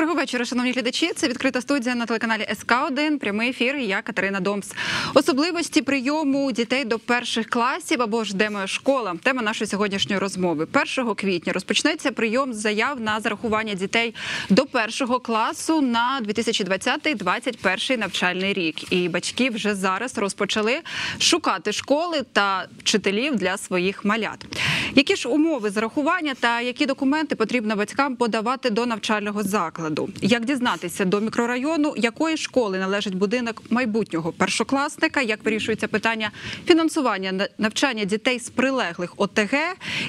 Доброго вечора, шановні глядачі. Це відкрита студія на телеканалі СК 1 прямий ефір. Я Катерина Домс. Особливості прийому дітей до перших класів або ж де моя школа. Тема нашої сьогоднішньої розмови. 1 квітня розпочнеться прийом заяв на зарахування дітей до першого класу на 2020-2021 навчальний рік. І батьки вже зараз розпочали шукати школи та вчителів для своїх малят. Які ж умови зарахування та які документи потрібно батькам подавати до навчального закладу? Як дізнатися до мікрорайону, якої школи належить будинок майбутнього першокласника? Як вирішується питання фінансування навчання дітей з прилеглих ОТГ?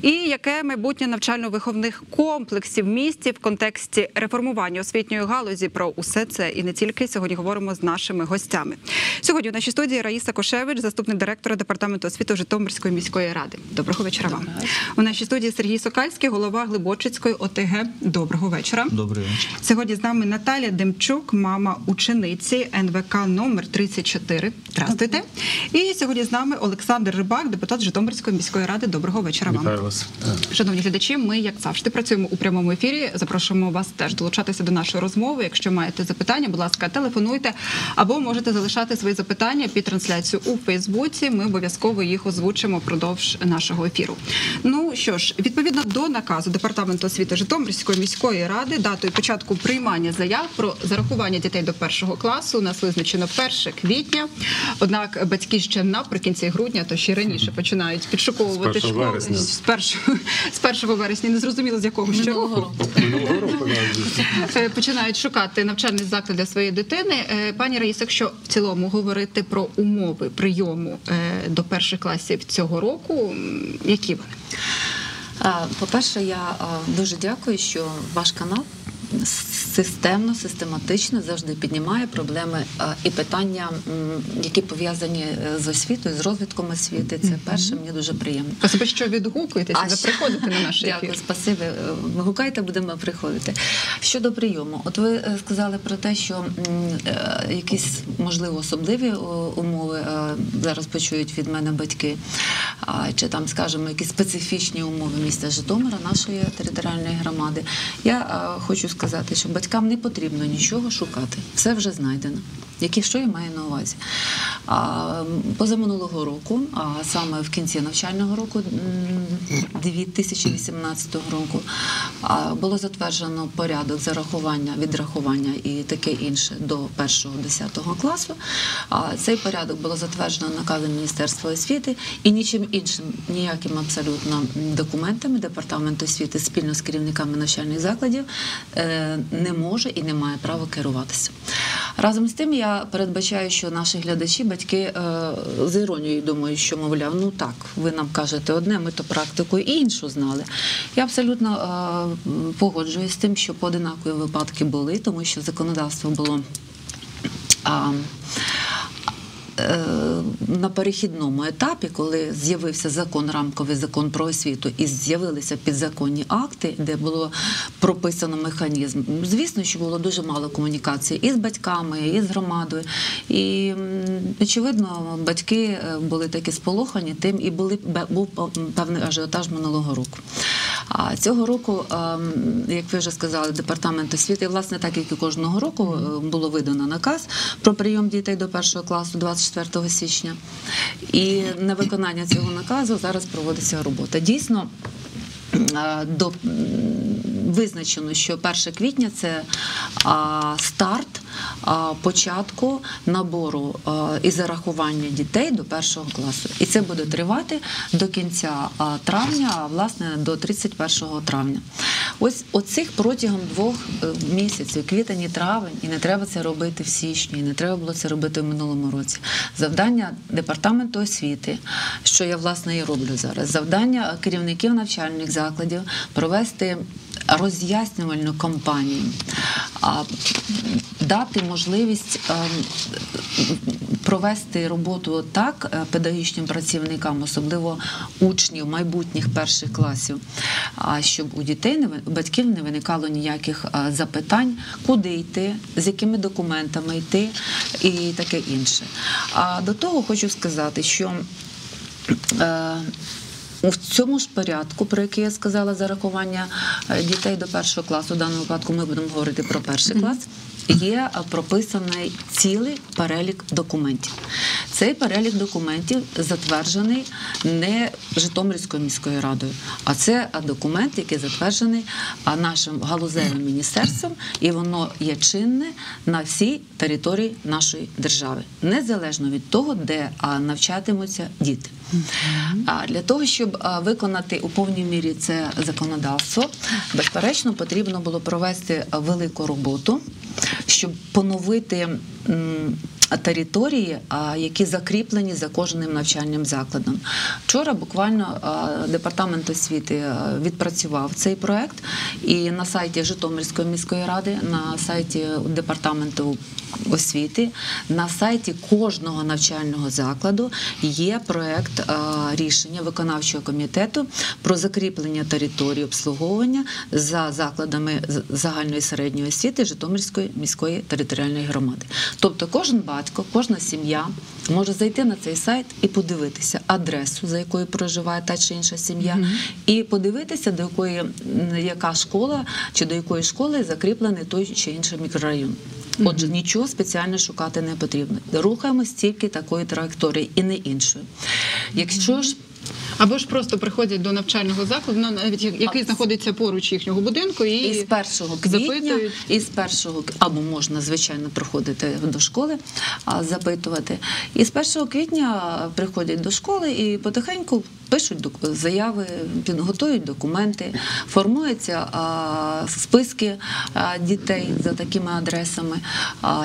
І яке майбутнє навчально-виховних комплексів в місті в контексті реформування освітньої галузі? Про усе це і не тільки сьогодні говоримо з нашими гостями. Сьогодні у нашій студії Раїса Кошевич, заступник директора департаменту освіти Житомирської міської ради. Доброго вечора вам. У нашій студії Сергій Сокальський, голова Глибочицької ОТГ. Доброго вечора. Добрий вечір. Сьогодні з нами Наталя Демчук, мама учениці НВК номер 34. Здравствуйте. І сьогодні з нами Олександр Рибак, депутат Житомирської міської ради. Доброго вечора вам. Вітаю вас. Шановні глядачі, ми, як завжди, працюємо у прямому ефірі. Запрошуємо вас теж долучатися до нашої розмови. Якщо маєте запитання, будь ласка, телефонуйте або можете залишати свої запитання під трансляцію у Фейсбуці. Ми обов'язково їх озвучимо впродовж нашого ефіру. Ну що ж, відповідно до наказу департаменту освіти Житомирської міської ради, датою початку приймання заяв про зарахування дітей до першого класу у нас визначено 1 квітня. Однак батьки ще наприкінці грудня, то ще раніше починають підшуковувати З 1 школи вересня. з першого з 1 вересня. Не зрозуміло з якого ще року. Року. Е, починають шукати навчальний заклад для своєї дитини. Е, Пані Раїс, якщо в цілому говорити про умови прийому е, до перших класів цього року, які вони? По-перше, я дуже дякую, що ваш канал системно, систематично завжди піднімає проблеми і питання, які пов'язані е, з освітою, з розвитком освіти. Це перше, мені дуже приємно. Спасибо, що відгукуєтеся, ви приходите на наш Дякую, ефір. спасибі. Е, Гукайте, будемо приходити. Щодо прийому, от ви е, сказали про те, що е, якісь можливо особливі умови е, зараз почують від мене батьки, чи там, скажімо, якісь специфічні умови міста Житомира, нашої територіальної громади. Я е, хочу сказати, що батькам не потрібно нічого шукати, все вже знайдено. Які що я маю на увазі? А, позаминулого року, а саме в кінці навчального року 2018 року, а, було затверджено порядок зарахування, відрахування і таке інше до 1-10 класу. А, Цей порядок було затверджено наказом Міністерства освіти і нічим іншим, ніяким абсолютно документами департамент освіти спільно з керівниками навчальних закладів е, не може і не має права керуватися. Разом з тим, я передбачаю, що наші глядачі, батьки е, з іронією думають, що мовляв, ну так, ви нам кажете одне, ми то практику і іншу знали. Я абсолютно е, погоджуюсь з тим, що поодинакові випадки були, тому що законодавство було. Е, на перехідному етапі, коли з'явився закон, рамковий закон про освіту, і з'явилися підзаконні акти, де було прописано механізм. Звісно, що було дуже мало комунікації і з батьками, і з громадою. І очевидно, батьки е, були такі сполохані тим, і були був певний ажіотаж минулого року. А цього року, ем, як ви вже сказали, департамент освіти, власне, так як і кожного року е, було видано наказ про прийом дітей до першого класу 24 січня. І на виконання цього наказу зараз проводиться робота. Дійсно. е, До визначено, що 1 квітня це старт початку набору і зарахування дітей до першого класу. І це буде тривати до кінця травня, а власне до 31 травня. Ось оцих протягом двох е, місяців, квітень і травень, і не треба це робити в січні, і не треба було це робити в минулому році. Завдання департаменту освіти, що я власне і роблю зараз, завдання керівників навчальних закладів провести роз'яснювальну кампанію, дати можливість ем, провести роботу так е, педагогічним працівникам, особливо учнів майбутніх перших класів, а щоб у дітей не у батьків не виникало ніяких е, запитань, куди йти, з якими документами йти і таке інше. А до того хочу сказати, що у цьому ж порядку, про який я сказала, зарахування е, дітей до першого класу, в даному випадку ми будемо говорити про перший клас. Є е, прописаний цілий перелік документів. Цей перелік документів затверджений не Житомирською міською радою, а це е, документ, який затверджений нашим галузевим міністерством, і воно є чинне на всій території нашої держави, незалежно від того, де навчатимуться діти. А для того, щоб виконати у повній мірі це законодавство, безперечно, потрібно було провести велику роботу, щоб поновити. Території, які закріплені за кожним навчальним закладом. Вчора буквально департамент освіти відпрацював цей проект, і на сайті Житомирської міської ради, на сайті департаменту освіти, на сайті кожного навчального закладу є проект рішення виконавчого комітету про закріплення території обслуговування за закладами загальної середньої освіти Житомирської міської територіальної громади. Тобто кожен батько, кожна сім'я може зайти на цей сайт і подивитися адресу, за якою проживає та чи інша сім'я, і подивитися, до якої яка школа чи до якої школи закріплений той чи інший мікрорайон. Отже, нічого спеціально шукати не потрібно. Рухаємось тільки такої траєкторії і не іншої. Якщо ж Або ж просто приходять до навчального закладу, ну, навіть який знаходиться поруч їхнього будинку, і, І з 1 квітня, і з 1, або можна, звичайно, приходити до школи, а, запитувати. І з 1 квітня приходять до школи і потихеньку пишуть заяви, підготують документи, формуються списки дітей за такими адресами.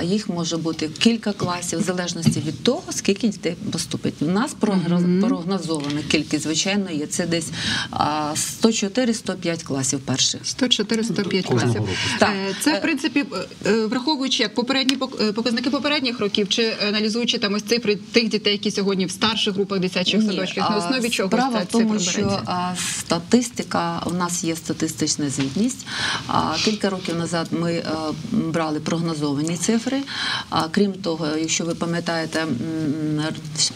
Їх може бути кілька класів, в залежності від того, скільки дітей поступить. У нас прогноз- прогнозована кількість, звичайно, є це десь а, 104-105 класів перших. 104-105 Кожного класів. Так. Е, Це, в принципі, е, е, враховуючи як попередні пок- е, показники попередніх років, чи аналізуючи там ось цифри тих дітей, які сьогодні в старших групах дитячих Ні, садочках, на основі чого справа в тому, що а, статистика у нас є статистична звітність. А, кілька років назад ми а, брали прогнозовані цифри. А крім того, якщо ви пам'ятаєте,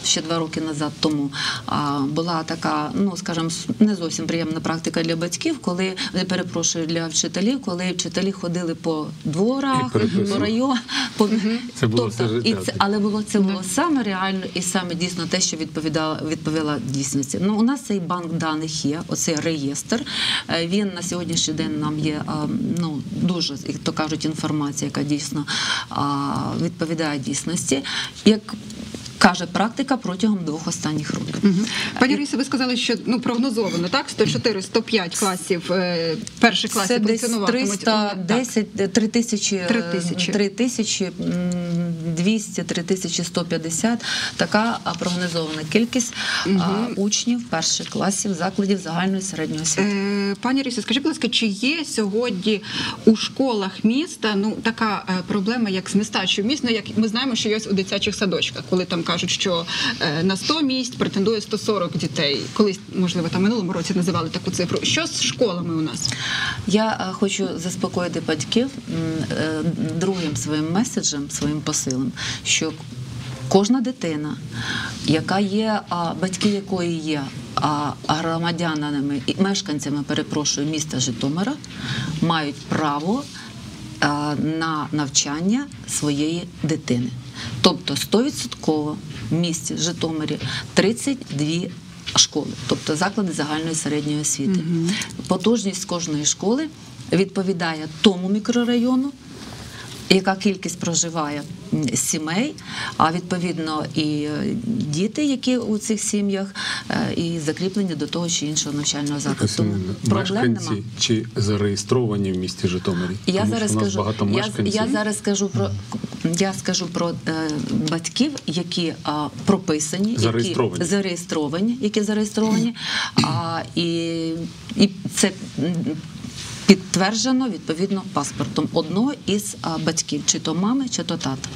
ще два роки назад тому а, була така, ну скажімо, не зовсім приємна практика для батьків, коли не перепрошую для вчителів, коли вчителі ходили по дворах, І по районах. По... Це було Тобто, все життя і це, але було це було саме реально і саме дійсно те, що відповідало відповіла дійсності. Ну у нас цей банк даних є, оцей реєстр. Е, Він на сьогоднішній день нам є ну дуже, як то кажуть, інформація, яка дійсно відповідає дійсності. Як каже практика протягом двох останніх років. Пані Рисі, ви сказали, що ну прогнозовано, так? 104-105 класів е, перших класів Це десь функціонуватимуть. 310, 3 тисячі, Три тисячі. 3 тисячі 200, 3 тисячі 150. Така прогнозована кількість а, учнів перших класів закладів загальної середньої освіти. Е, Пані Рісі, скажіть, будь ласка, чи є сьогодні у школах міста ну така е, проблема, як з нестачею місць? Ну, як ми знаємо, що є у дитячих садочках, коли там кажуть, що е, на 100 місць претендує 140 дітей. Колись, можливо, там минулому році називали таку цифру. Що з школами у нас? Я е, хочу заспокоїти батьків е, другим своїм меседжем, своїм посилом, що кожна дитина, яка є, батьки якої є громадянами і мешканцями, перепрошую, міста Житомира, мають право на навчання своєї дитини. Тобто 100% в місті Житомирі 32 школи, тобто заклади загальної середньої освіти. Потужність кожної школи відповідає тому мікрорайону, яка кількість проживає сімей, а відповідно і е, діти, які у цих сім'ях, е, і закріплені до того чи іншого навчального закладу. Тому проблем Мешканці нема. чи зареєстровані в місті Житомирі? Я Тому зараз скажу, я, я зараз скажу про я скажу про е, батьків, які а, прописані, Зареєстровані. які зареєстровані, які зареєстровані, а, і, і це. Підтверджено відповідно паспортом одного із а, батьків, чи то мами, чи то тата.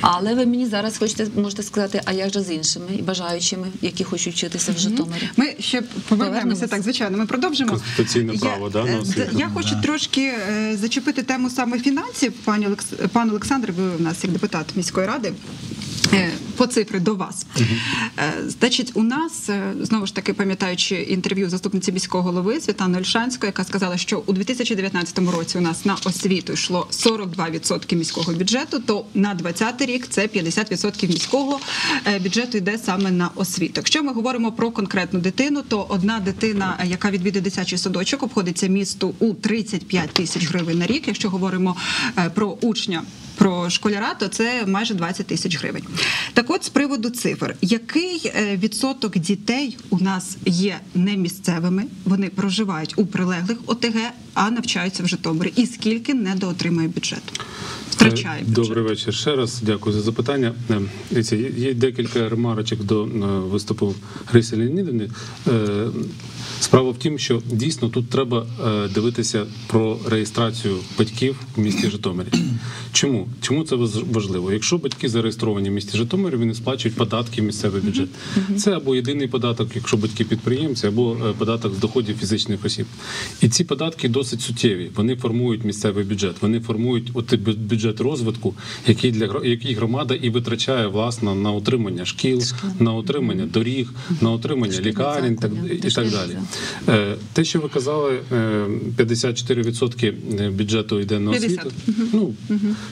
Але ви мені зараз хочете можете сказати, а як же з іншими і бажаючими, які хочуть вчитися в Житомирі? Ми ще повернемося, так, звичайно, ми продовжимо. Конституційне право, да, е, освіту. Я хочу трошки е, зачепити тему саме фінансів. Пані Олекс... Пан Олександр, ви у нас як депутат міської ради. Е, По цифри до вас. Е, Значить, у нас е, знову ж таки пам'ятаючи інтерв'ю заступниці міського голови Світлани Ольшанської, яка сказала, що у 2019 році у нас на освіту йшло 42% міського бюджету, то на 2020 рік це 50% міського бюджету йде саме на освіту. Якщо ми говоримо про конкретну дитину, то одна дитина, яка відвідує дитячий садочок, обходиться місту у 35 тисяч гривень на рік. Якщо говоримо про учня. Про школяра, то це майже 20 тисяч гривень. Так от з приводу цифр, який е, відсоток дітей у нас є не місцевими, вони проживають у прилеглих ОТГ, а навчаються в Житомирі, і скільки недоотримує бюджету? Втрачає бюджет. Добрий вечір ще раз. Дякую за запитання. Е, є, декілька ремарочок до е, виступу Грисі Леонідовни. Е, Справа в тім, що дійсно тут треба е, дивитися про реєстрацію батьків в місті Житомирі. Чому? Чому це важливо? Якщо батьки зареєстровані в місті Житомирі, вони сплачують податки в місцевий бюджет. Це або єдиний податок, якщо батьки підприємці, або е, податок з доходів фізичних осіб. І ці податки досить суттєві. Вони формують місцевий бюджет. Вони формують от бюджет розвитку, який для який громада і витрачає власне на утримання шкіл, на утримання доріг, на утримання лікарень так, і так далі. Е, Те, що ви казали, е, 54% бюджету йде на 50. освіту. Ну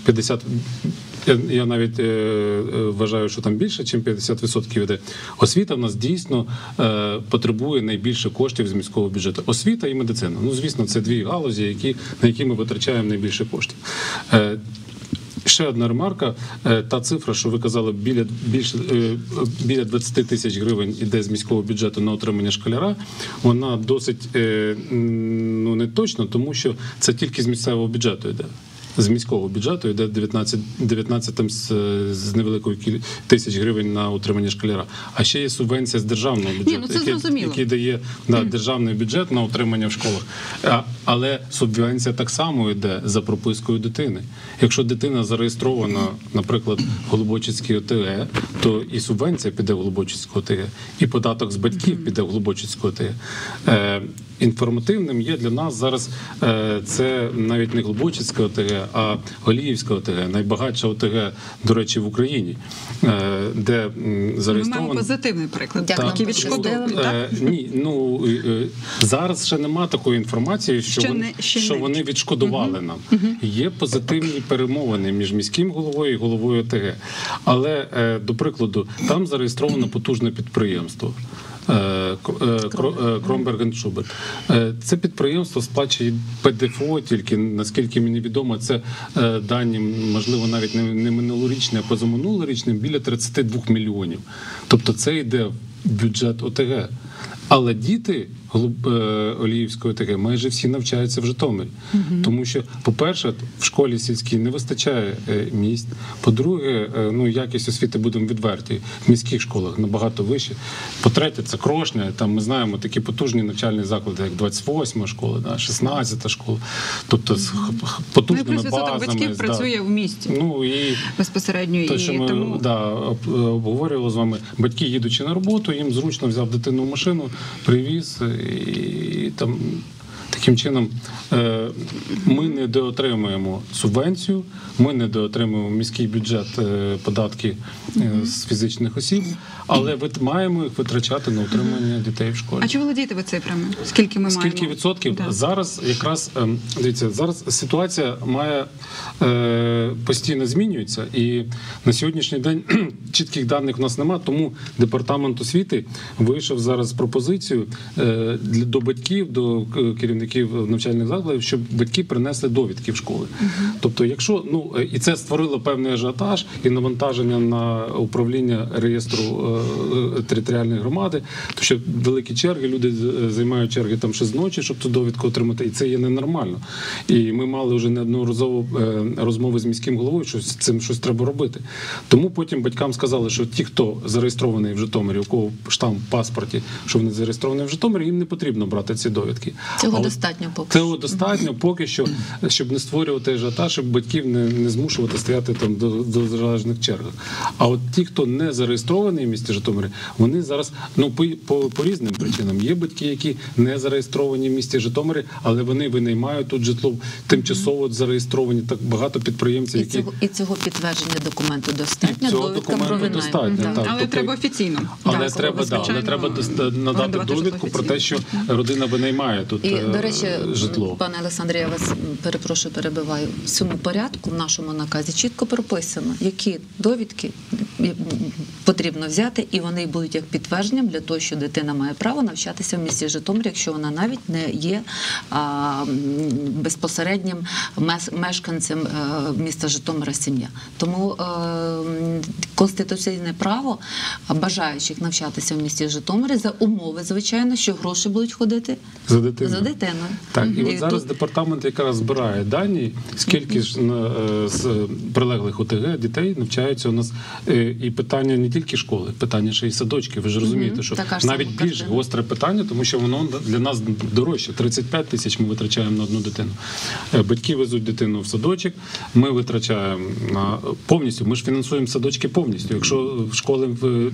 50. Я, я навіть е, е, вважаю, що там більше, ніж 50% йде. Освіта в нас дійсно е, потребує найбільше коштів з міського бюджету. Освіта і медицина. Ну, звісно, це дві галузі, які, на які ми витрачаємо найбільше коштів. Е, Ще одна ремарка. Е, Та цифра, що ви казали, біля більше е, біля 20 тисяч гривень іде з міського бюджету на отримання школяра. Вона досить ну не точно, тому що це тільки з місцевого бюджету йде. З міського бюджету йде 19, 19 там з, з невеликою тисяч гривень на утримання школяра. А ще є субвенція з державного бюджету, ну це який, який дає да, державний бюджет на утримання в школах. А, але субвенція так само йде за пропискою дитини. Якщо дитина зареєстрована, наприклад, в Голубочицькій ОТГ, то і субвенція піде в Голубочицьку ОТГ, і податок з батьків піде в Голубочицьку ОТГ. Е, інформативним є для нас зараз е, це навіть не Глибочицька ОТГ, а Голіївська ОТГ, найбагатша ОТГ, до речі, в Україні, е, де м, Ми маємо позитивний приклад, який Так. відшкодовує. Е, так? Е, ні, ну е, зараз ще нема такої інформації, що, Ще вони, не- ще що не. вони відшкодували нам. Є позитивні перемовини між міським головою і головою ОТГ. Але е, до прикладу, там зареєстровано потужне підприємство. Е, е, е, Кромберг Шуберт. Це підприємство сплачує ПДФО, тільки наскільки мені відомо, це дані, можливо, навіть не, минулорічні, а позаминулорічні, біля 32 мільйонів. Тобто це йде в бюджет ОТГ. Але діти Оліївської ОТГ майже всі навчаються в Житомирі. Тому що, по-перше, в школі сільській не вистачає е, місць. По-друге, е, ну якість освіти будемо відверті в міських школах набагато вище. По-третє, це крошня. Там ми знаємо такі потужні навчальні заклади, як 28 школа, да, 16 школа. Тобто з Ну потужними плюс базами. батьків да. працює в місті Ну і безпосередньо те, і ми тому да, обговорювали з вами, батьки їдучи на роботу, їм зручно взяв дитину в машину, привіз і там. Таким чином, е, ми не доотримуємо субвенцію, ми не доотримуємо міський бюджет е, податки е, з фізичних осіб, але маємо їх витрачати на утримання дітей в школі. А чи володієте ви цифрами? Скільки ми маємо? Скільки відсотків Да. зараз якраз ем, дивіться, зараз ситуація має постійно змінюється, і на сьогоднішній день чітких даних у нас немає. Тому департамент освіти вийшов зараз з пропозицією до батьків, до е, керівників навчальних закладів, щоб батьки принесли довідки в школи. Тобто, якщо ну е, і це створило певний ажіотаж і навантаження на управління реєстру е, е, територіальної громади, то що великі черги, люди займають черги там ще з ночі, щоб ту довідку отримати, і це є ненормально. І ми мали вже неодноразово е, розмови з міським головою, що з цим щось треба робити. Тому потім батькам сказали, що ті, хто зареєстрований в Житомирі, у кого штамп в паспорті, що вони зареєстровані в Житомирі, їм не потрібно брати ці довідки. Цього а от достатньо поки Цього достатньо поки що, щоб не створювати ажіотаж, щоб батьків не, не змушувати стояти там до, до залежних чергах. А от ті, хто не зареєстрований в місті Житомирі, вони зараз ну по, по, по різним причинам. Є батьки, які не зареєстровані в місті Житомирі, але вони винаймають тут житло тимчасово зареєстровані. Так багато підприємців, і які цього і цього підтвердження документу достатньо. І цього документу про достатьно, Так. так. Але тобто- треба офіційно. Але Так, треба, да, але треба надати довідку про те, що родина винаймає тут І, е, до речі, житло. пане Олександре, я вас перепрошую, перебиваю. В цьому порядку в нашому наказі чітко прописано, які довідки потрібно взяти, і вони будуть як підтвердженням для того, що дитина має право навчатися в місті Житомир, якщо вона навіть не є а, безпосереднім мешканцем е, міста Житомира сім'я. Тому е, конституційне право бажаючих навчатися в місті Житомирі за умови, звичайно, що гроші будуть ходити За дитиною. за дитиною. Так, і І от зараз тут- департамент якраз збирає дані, скільки ж на, е, з прилеглих ОТГ дітей навчаються у нас. І питання не тільки школи, питання ще й садочки. Ви ж розумієте, що Така навіть більш картина. гостре питання, тому що воно для нас дорожче. 35 тисяч ми витрачаємо на одну дитину. Е, Батьки везуть дитину в садочок. Ми витрачаємо на повністю. Ми ж фінансуємо садочки повністю. Якщо в школи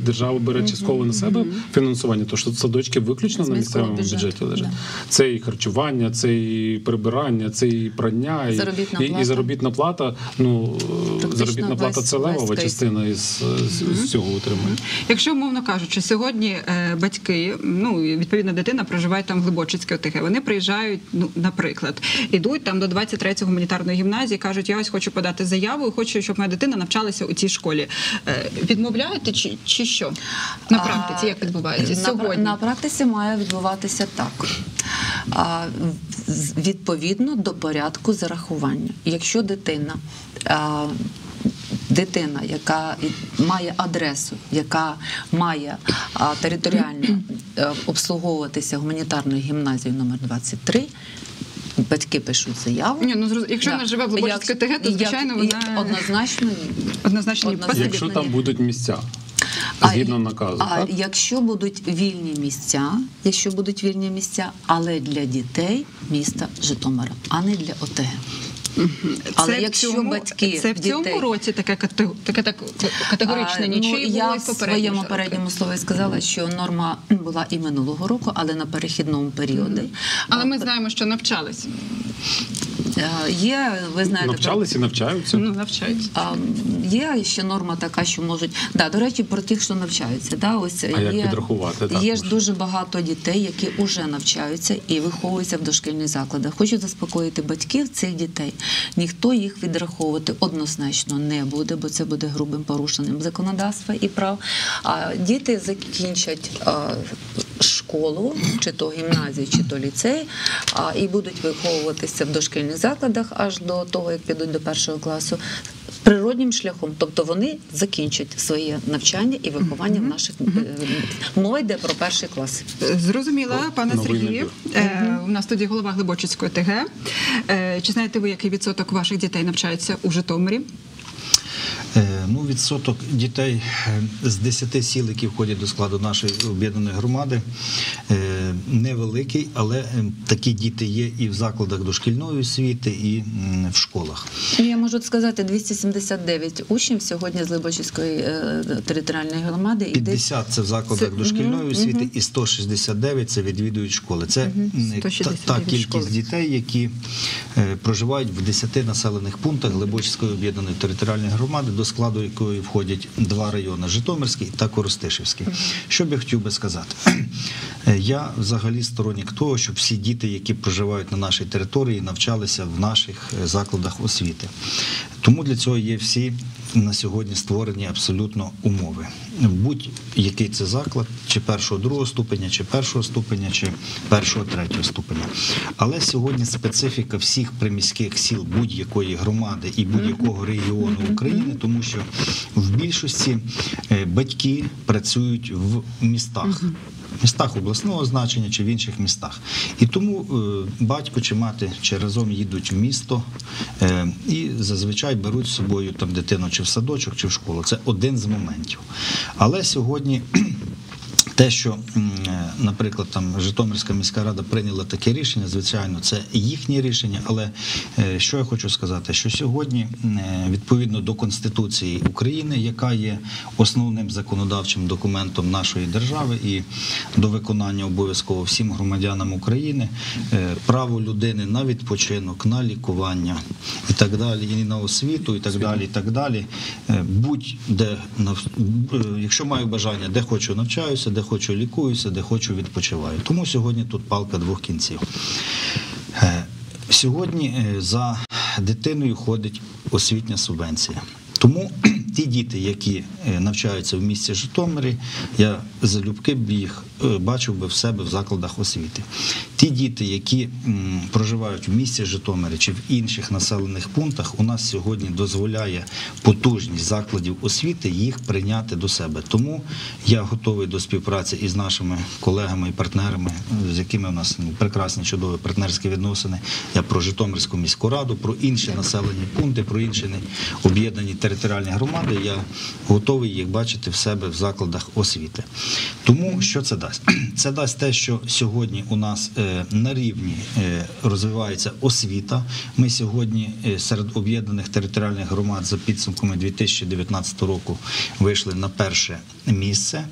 держава бере частково на себе фінансування, то що садочки виключно на місцевому бюджеті лежать. Це і харчування, це і прибирання, це і прання, і, Заробітна і, плата. і заробітна плата. Ну Практично заробітна плата це левова частина із, з, з цього утримання. Якщо умовно кажучи, сьогодні е, батьки, ну і відповідно дитина проживає там в Глибочицькій ОТГ. Вони приїжджають, ну наприклад, ідуть там до 23-го гуманітарної гімназії, кажуть, я ось хочу подати заяву, і хочу, щоб моя дитина навчалася у цій школі. Е, відмовляєте чи, чи що? На практиці як відбувається на, сьогодні? На практиці має відбуватися так. А, відповідно до порядку зарахування. Якщо дитина. Дитина, яка має адресу, яка має а, територіально е, обслуговуватися гуманітарною гімназією номер 23, батьки пишуть заяву. Ні, ну якщо Да. вона живе в Глибочицькій Як- ОТГ, то звичайно вона однозначно однозначно. Однозначно. Якщо там будуть місця згідно наказу, А так? якщо будуть вільні місця, якщо будуть вільні місця, але для дітей міста Житомира, а не для ОТГ. Але Це в якщо цьому- батьки це в цьому дітей- році таке таке так категоричне А, ні, ну, я в своєму передньому слові сказала, що норма була і минулого року, але на перехідному періоді. Але ми знаємо, що навчались. Е, Є, ви знаєте, навчались і навчаються. Ну, навчаються. А, є ще норма така, що можуть да до речі, про тих, що навчаються. Да, ось А як є, підрахувати Є ж дуже багато дітей, які вже навчаються і виховуються в дошкільних закладах. Хочу заспокоїти батьків цих дітей. Ніхто їх відраховувати однозначно не буде, бо це буде грубим порушенням законодавства і прав. А діти закінчать школу, чи то гімназію, чи то ліцей, і будуть виховуватися в дошкільних закладах аж до того, як підуть до першого класу. Природнім шляхом, тобто вони закінчать своє навчання і виховання в наших е, мова йде про перший клас. Зрозуміла, пане Сергію. Е, у нас тоді голова Глибочицької ТГ. Е, чи знаєте ви, який відсоток ваших дітей навчається у Житомирі? Е, Ну, відсоток дітей е, з 10 сіл, які входять до складу нашої об'єднаної громади, е, невеликий, але такі діти є і в закладах дошкільної освіти, і в школах. Я можу сказати, 279 учнів сьогодні з Либочівської територіальної громади і десь 50 це в закладах Це- дошкільної мгм, освіти, мгм. і 169 це відвідують школи. Це м, та, та кількість школи. дітей, які проживають в 10 населених пунктах Глибочської об'єднаної територіальної громади, до складу якої входять два райони Житомирський та Коростишівський. Що б я хотів би сказати? Я взагалі сторонник того, щоб всі діти, які проживають на нашій території, навчалися в наших е, закладах освіти. Тому для цього є всі на сьогодні створені абсолютно умови. Будь-який це заклад, чи першого другого ступеня, чи першого ступеня, чи першого третього ступеня. Але сьогодні специфіка всіх приміських сіл будь-якої громади і будь-якого регіону України, тому що в більшості е, батьки працюють в містах. Містах обласного значення чи в інших містах. І тому е, батько чи мати чи разом їдуть в місто е, і зазвичай беруть з собою там дитину чи в садочок, чи в школу. Це один з моментів. Але сьогодні Те, що, е, наприклад, там Житомирська міська рада прийняла таке рішення, звичайно, це їхнє рішення. Але е, що я хочу сказати, що сьогодні, е, відповідно до Конституції України, яка є основним законодавчим документом нашої держави, і до виконання обов'язково всім громадянам України, право людини на відпочинок, на лікування і так далі, і на освіту, і так далі, і так далі. Будь-де якщо маю бажання, де хочу навчаюся, де хочу лікуюся, де хочу відпочиваю. Тому сьогодні тут палка двох кінців. Е, Сьогодні е, за дитиною ходить освітня субвенція. Тому ті діти, які е, навчаються в місті Житомирі, я залюбки б їх бачив би в себе в закладах освіти. Ті діти, які проживають в місті Житомирі чи в інших населених пунктах, у нас сьогодні дозволяє потужність закладів освіти їх прийняти до себе. Тому я готовий до співпраці із нашими колегами і партнерами, з якими у нас ну, прекрасні чудові партнерські відносини. Я про Житомирську міську раду, про інші населені пункти, про інші об'єднані територіальні громади. Я готовий їх бачити в себе в закладах освіти. Тому що це дасть? Це дасть те, що сьогодні у нас е, на рівні е, розвивається освіта. Ми сьогодні е, серед об'єднаних територіальних громад за підсумками 2019 року вийшли на перше місце.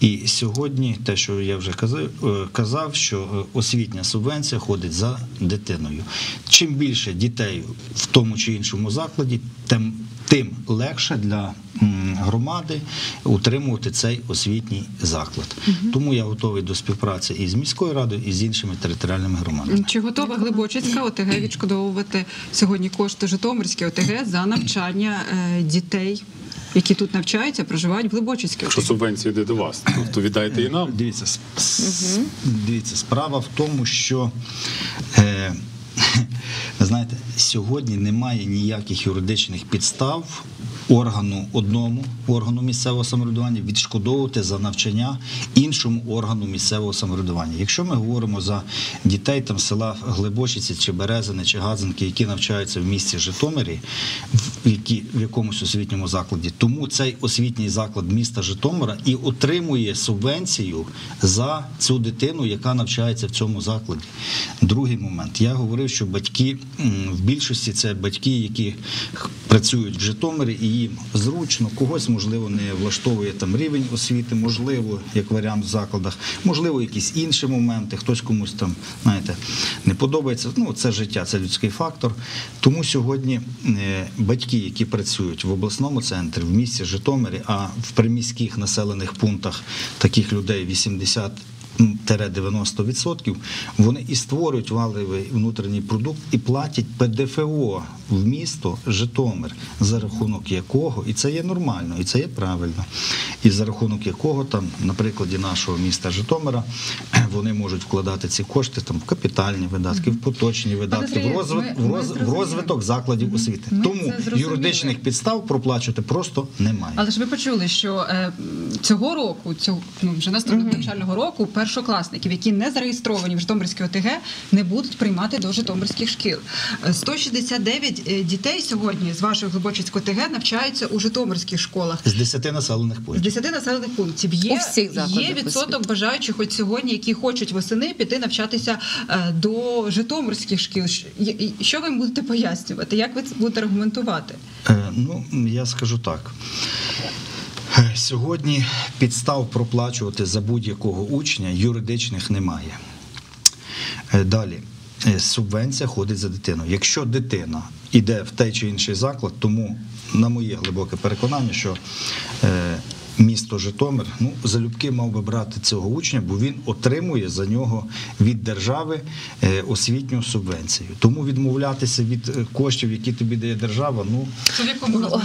І сьогодні, те, що я вже казав, що освітня субвенція ходить за дитиною. Чим більше дітей в тому чи іншому закладі, тим тим легше для громади утримувати цей освітній заклад. Тому я готовий до співпраці і з міською радою, і з іншими територіальними громадами. Чи готова Глибочицька ОТГ відшкодовувати сьогодні кошти Житомирської ОТГ за навчання е, дітей, які тут навчаються, проживають в Глибочицькій Якщо субвенція йде до вас, то- віддайте і нам. Дивіться, дивіться, справа в тому, що е, ви знаєте, сьогодні немає ніяких юридичних підстав органу одному органу місцевого самоврядування відшкодовувати за навчання іншому органу місцевого самоврядування. Якщо ми говоримо за дітей там села Глибочиці чи Березини чи Гадзинки, які навчаються в місті Житомирі, в, які, в якомусь освітньому закладі, тому цей освітній заклад міста Житомира і отримує субвенцію за цю дитину, яка навчається в цьому закладі. Другий момент. Я говорив, що батьки в більшості це батьки, які працюють в Житомирі, і їм зручно, когось можливо не влаштовує там рівень освіти, можливо, як варіант в закладах, можливо, якісь інші моменти, хтось комусь там, знаєте, не подобається. Ну, це життя, це людський фактор. Тому сьогодні е, батьки, які працюють в обласному центрі, в місті Житомирі, а в приміських населених пунктах таких людей 80 90%, вони і створюють валовий внутрішній продукт і платять ПДФО в місто Житомир, за рахунок якого, і це є нормально, і це є правильно, і за рахунок якого там, на прикладі нашого міста Житомира, вони можуть вкладати ці кошти там в капітальні видатки, в поточні видатки, в, Сергію, ми- в, ми роз- в розвиток закладів освіти. Ми Тому юридичних підстав проплачувати просто немає. Але ж ви почули, що е, цього року, цього ну вже наступного навчального року, першокласників, які не зареєстровані в Житомирській ОТГ, не будуть приймати до Житомирських шкіл. Е, 169 е, дітей сьогодні з вашої Глибочицької ОТГ навчаються у Житомирських школах. З 10 населених пунктів. З 10 населених пунктів є, У всіх є відсоток бажаючих от сьогодні, які хочуть восени піти навчатися е, до Житомирських шкіл. Що- ви їм будете пояснювати? Як ви це будете аргументувати? Е, Ну, я скажу так. Е, Сьогодні підстав проплачувати за будь-якого учня юридичних немає. Далі. Е, Субвенція ходить за дитиною. Якщо дитина йде в той чи інший заклад, тому на моє глибоке переконання, що е, місто Житомир ну, залюбки мав би брати цього учня, бо він отримує за нього від держави е, освітню субвенцію. Тому відмовлятися від е, коштів, які тобі дає держава, ну в якому Ну?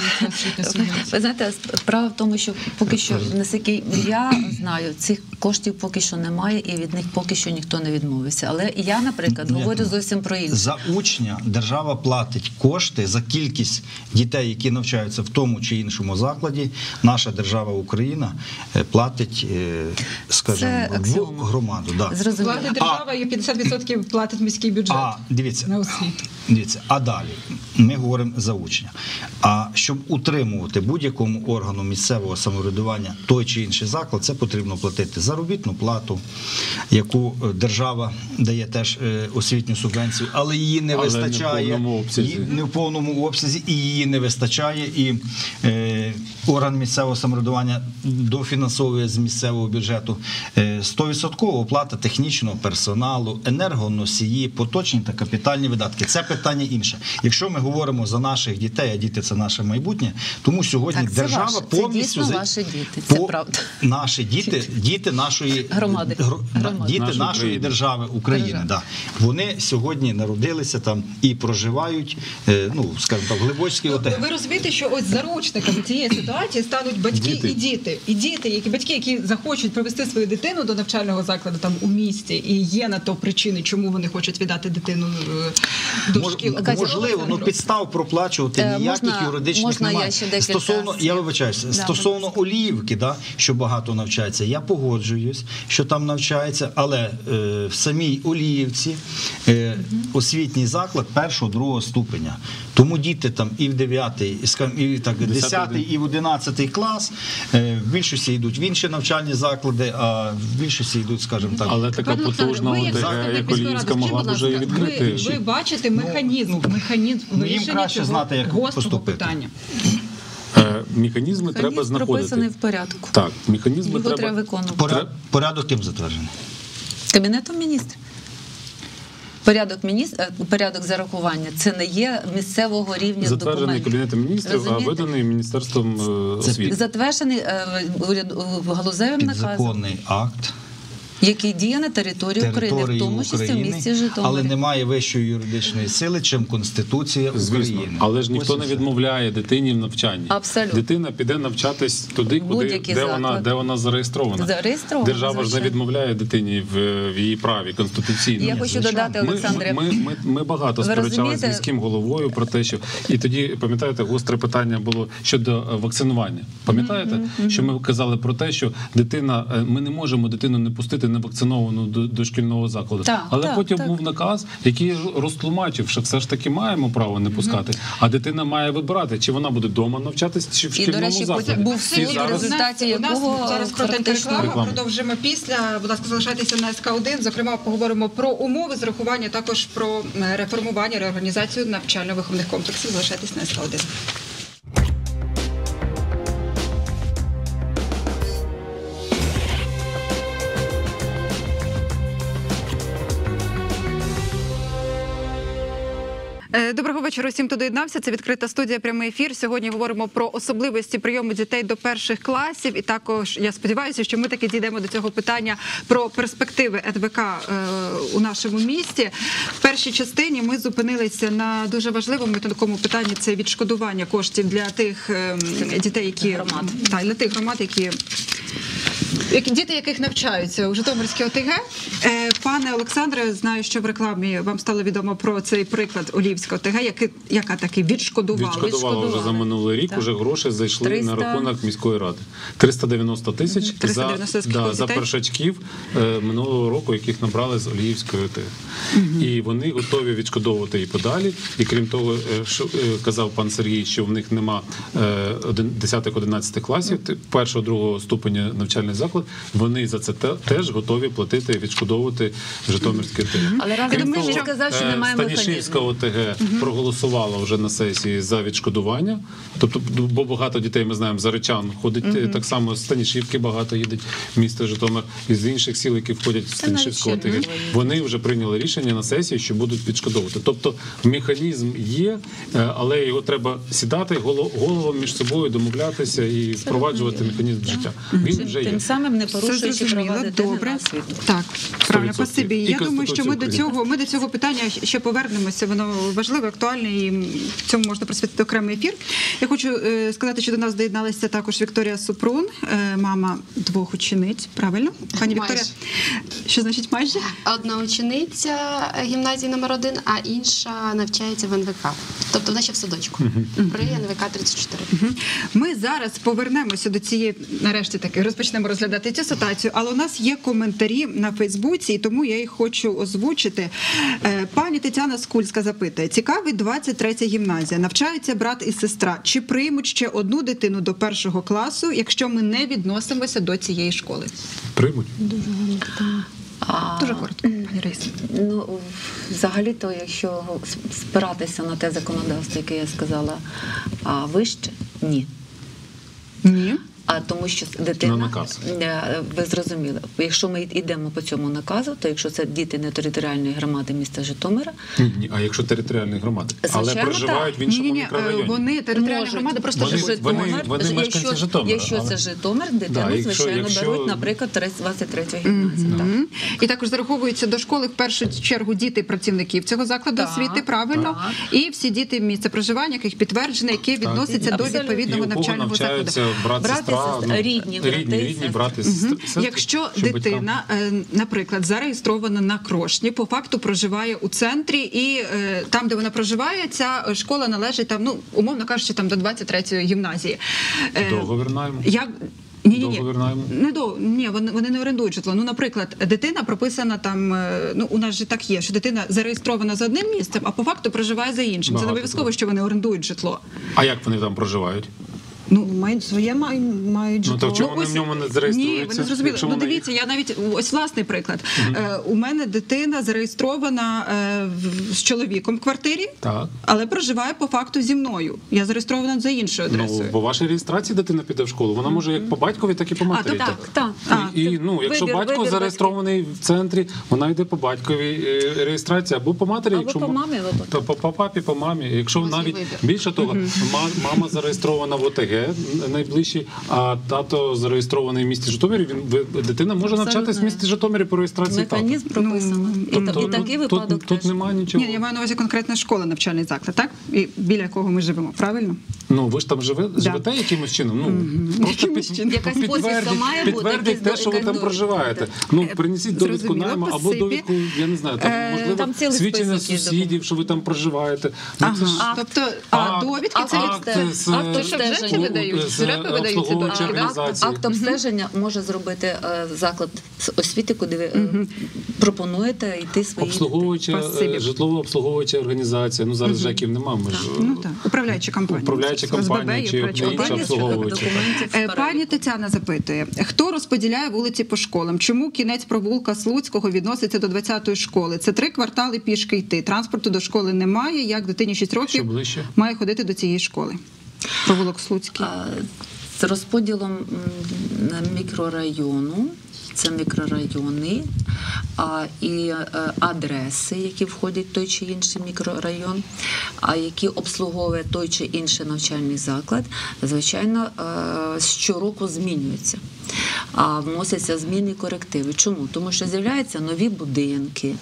Ви знаєте, справа в тому, що поки що, наскільки я знаю, цих коштів поки що немає, і від них поки що ніхто не відмовився. Але я, наприклад, говорю зовсім про інше. За учня держава платить кошти за кількість дітей, які навчаються в тому чи іншому закладі. Наша держава Україна е, платить, е, скажімо, в громаду. Да. Зрозуміло. Платить держава і 50% платить міський бюджет А дивіться, на освіту. Дивіться, а далі ми говоримо за учня. А щоб утримувати будь-якому органу місцевого самоврядування той чи інший заклад, це потрібно платити заробітну плату, яку е, держава дає теж освітню субвенцію, але її не Але в вистачає повному обсязі. Її- не в повному обсязі, і її не вистачає. І е, орган місцевого самоврядування дофінансовує з місцевого бюджету е, 100% оплата технічного персоналу, енергоносії, поточні та капітальні видатки. Це питання інше. Якщо ми говоримо за наших дітей, а діти це наше майбутнє, тому сьогодні Так, це держава ваше. Це повністю за- ваші діти, це правда. Наші діти, діти нашої Громади. гро- Громади. діти Нашої нашої країни. держави України. Да. Вони сьогодні народилися там і проживають, е, ну скажімо так, в ОТГ. Ви розумієте, що ось заручниками цієї ситуації стануть батьки Діти. і діти. І діти, які батьки, які захочуть привести свою дитину до навчального закладу там у місті, і є на то причини, чому вони хочуть віддати дитину е, до Мож- шкіл. можливо, ну підстав проплачувати Е, ніяких можна- юридичних можна я немає. ще декілька Стосовно, я вибачаюся, Да, стосовно. Оліївки, да, що багато навчається, я погоджуюсь, що там навчається, але е, в самій Оліївці е, освітній заклад першого, другого ступеня. Тому діти там і в 9, і, так, 10 і в 11 клас в більшості йдуть в інші навчальні заклади, а в більшості йдуть, скажімо так, Але така потужна ОТГ, як міської Оліївська, могла б вже і відкрити. Ви, ви бачите механізм, механізм ну, їм краще знати, як гострого поступити. питання. Е, Механізми треба знаходити. прописаний в порядку. Так, механізми Його треба треба. виконувати. Порядок ким затверджений? Кабінетом міністрів. Порядок міністр, порядок зарахування це не є місцевого рівня Затверджений документ. Кабінетом міністрів, а виданий Міністерством е, освіти. Затверджений е, уряд- галузевим наказом, Підзаконний акт. Який діє на території України, в тому числі в місті Житомирі. але немає вищої юридичної сили, чим Конституція Звісно, України. але ж ніхто Ось не відмовляє дитині в навчанні. Абсолютно. Дитина піде навчатись туди, куди де вона, де вона зареєстрована. Зареєстрована, Держава ж не відмовляє дитині в, в її праві конституційному. Я хочу звичайно. додати, Олександре, ми, ми, ми багато Ви сперечалися з міським головою про те, що і тоді пам'ятаєте, гостре питання було щодо е, вакцинування. Пам'ятаєте, що ми казали про те, що дитина, е, ми не можемо дитину не пустити невакциновану до, до шкільного закладу. Так, Але так, потім так. був наказ, який розтлумачив, що все ж таки маємо право не пускати, а дитина має вибирати, чи вона буде вдома навчатись, чи в І, шкільному до речі, закладі. потім був І суд, зараз- результаті у нас, якого зараз коротенька реклама. Реклама. Продовжимо після. Будь ласка, залишайтеся на СК 1 Зокрема, поговоримо про умови зрахування, також про реформування, реорганізацію навчально-виховних комплексів. Залишайтесь на СК 1 Доброго вечора. Всім, хто доєднався. Це відкрита студія прямий ефір. Сьогодні говоримо про особливості прийому дітей до перших класів. І також я сподіваюся, що ми таки дійдемо до цього питання про перспективи ЕДВК е, у нашому місті. В першій частині ми зупинилися на дуже важливому такому питанні це відшкодування коштів для тих е, дітей, які Громад. Так, для тих громад, які діти, яких навчаються у Житомирській ОТГ. Е, Пане Олександре, знаю, що в рекламі вам стало відомо про цей приклад Олівська ОТГ, який, яка таки відшкодувала. Відшкодували вже за минулий рік, Так. уже гроші зайшли 300. на рахунок міської ради. 390 тисяч 390 за, да, за першачків е, минулого року, яких набрали з Оліївської ОТ. І вони готові відшкодовувати і подалі. І крім того, е, що е, казав пан Сергій, що в них нема е, один- 10-11 класів, першого, другого ступеня навчальний заклад. Вони за це теж готові платити і відшкодовувати Житомирське ОТГ. Але разом того, він сказав, що е, немає Станішівська. ОТГ проголосувала вже на сесії за відшкодування. Тобто, бо багато дітей ми знаємо заречан ходить е, так само з Станішівки багато їдуть в місто Житомир і з інших сіл, які входять в. Чернігова є. Вони вже прийняли рішення на сесії, що будуть відшкодовувати. Тобто механізм є, е, але його треба сідати голо- головам між собою, домовлятися і впроваджувати механізм життя. Він вже є. Тим самим не порушуючи права добре. Так, правильно, Спасибі. Я думаю, що ми до цього ми до цього питання ще повернемося. Воно важливе, актуальне, і в цьому можна присвятити окремий ефір. Я хочу е, сказати, що до нас доєдналася також Вікторія Супрун, е, мама двох учениць. Правильно, пані Майже. Вікторія? Що значить майже? Одна учениця гімназії номер 1 а інша навчається в НВК. Тобто вона ще в садочку при НВК 34. Мгм. Ми зараз повернемося до цієї, нарешті таки розпочнемо розглядати цю ситуацію. Але у нас є коментарі на Фейсбуці, і тому я їх хочу озвучити. Е, Пані Тетяна Скульська запитує: цікавий 23 гімназія. Навчаються брат і сестра. Чи приймуть ще одну дитину до першого класу, якщо ми не відносимося до цієї школи? Приймуть. Дуже А, Дуже коротко, пані Раїса. Ну, взагалі-то, якщо спиратися на те законодавство, яке я сказала, а вище ні. Ні. А тому, що дитина На наказ. Е, ви зрозуміли, якщо ми йдемо по цьому наказу, то якщо це діти не територіальної громади міста Житомира, Ні, ні, а якщо територіальні громади, але проживають так. в іншому Ні, ні, мікрорайоні. вони територіальна можуть. громада просто Вони- живуть. вони- Житомир, вони мешканці якщо, Житомира, якщо але- це Житомир, дитину, Да, якщо- звичайно, якщо- беруть, наприклад, 23 гімназії. Так. Мгм. І також зараховуються до школи в першу чергу діти працівників цього закладу Так, освіти, правильно? І всі діти місця проживання, яких підтверджено, які відносяться до відповідного навчального закладу. навчаються ну, рідні брати рідні, рідні брати, сестри. Якщо дитина, е, наприклад, зареєстрована на крошні, по факту проживає у центрі, і е, там, де вона проживає, ця школа належить там, ну умовно кажучи, там до 23-ї гімназії. Е, батькам договір найму. Як ні, ні, ні. Не до ні, вони, вони не орендують житло. Ну, наприклад, дитина прописана там. Ну у нас же так є, що дитина зареєстрована за одним місцем, а по факту проживає за іншим. Це не обов'язково, що вони орендують житло. А як вони там проживають? Ну Мають своє май- мають Ну, житло. то в чому вони в ньому не зареєструються? Ні, ви не зрозуміли. Ну дивіться, я навіть ось власний приклад. Е, у мене дитина зареєстрована е, з чоловіком в квартирі, Так. але проживає по факту зі мною. Я зареєстрована за іншою Ну, адресою. по вашій реєстрації дитина піде в школу. Вона може як по батькові, так і по матері. то йти. Так, так. А, І, і, ну, якщо Вибір- батько вибір зареєстрований в центрі, вона йде по батьковій е, реєстрації або по матері, Або якщо по мамі, або то по, по папі, по мамі. Якщо навіть вибір. більше того, ма- мама зареєстрована в ОТГ найближчій, а тато зареєстрований в місті Житомирі. Він ви- дитина може Абсолютно. навчатись в місті Житомирі по реєстрації. Механізм прописано. і, Тобто, та- і такий ну, випадок тут, тут немає нічого. Ні, я маю на увазі конкретна школа, навчальний заклад, так? І біля якого ми живемо, правильно? Ну ви ж там живе, живете якимось чином. Ну просто Якимось під, чином. Якась посвідка має бути, підтвердіть те, що ви там проживаєте. Ну принесіть довідку найму або довідку, я не знаю, там Е, можливо свідчення сусідів, що ви там проживаєте. Ну. Тобто, а акт- довідки це акт- акт з акт Видають? з Вже видають ці обслуговуючої довідки, да? Акт обстеження може зробити е, заклад освіти, куди ви е, пропонуєте йти свої Обслуговуюча Спасибі. е, житлово обслуговуюча організація. Ну зараз ЖЕКів немає. Ми ж Ну так, управляючі компанії. управляюча ОСББ компанія чи управляючі інша компанії. обслуговуюча. документів. Е, Пані Тетяна запитує, хто розподіляє вулиці по школам? Чому кінець провулка Слуцького відноситься до 20-ї школи? Це три квартали пішки йти. Транспорту до школи немає. Як дитині 6 Що років ближче? має ходити до цієї школи? Провулок Слуцький. З розподілом мікрорайону, це мікрорайони, а, і е, адреси, які входять в той чи інший мікрорайон, а які обслуговує той чи інший навчальний заклад, звичайно, е, щороку змінюються. А вносяться зміни і корективи. Чому? Тому що з'являються нові будинки,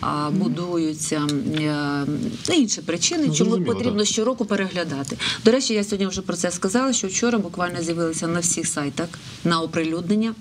а, будуються е, ну, інші причини, Ну, чому потрібно щороку переглядати. До речі, я сьогодні вже про це сказала, що вчора буквально з'явилися на всіх сайтах на оприлюднення.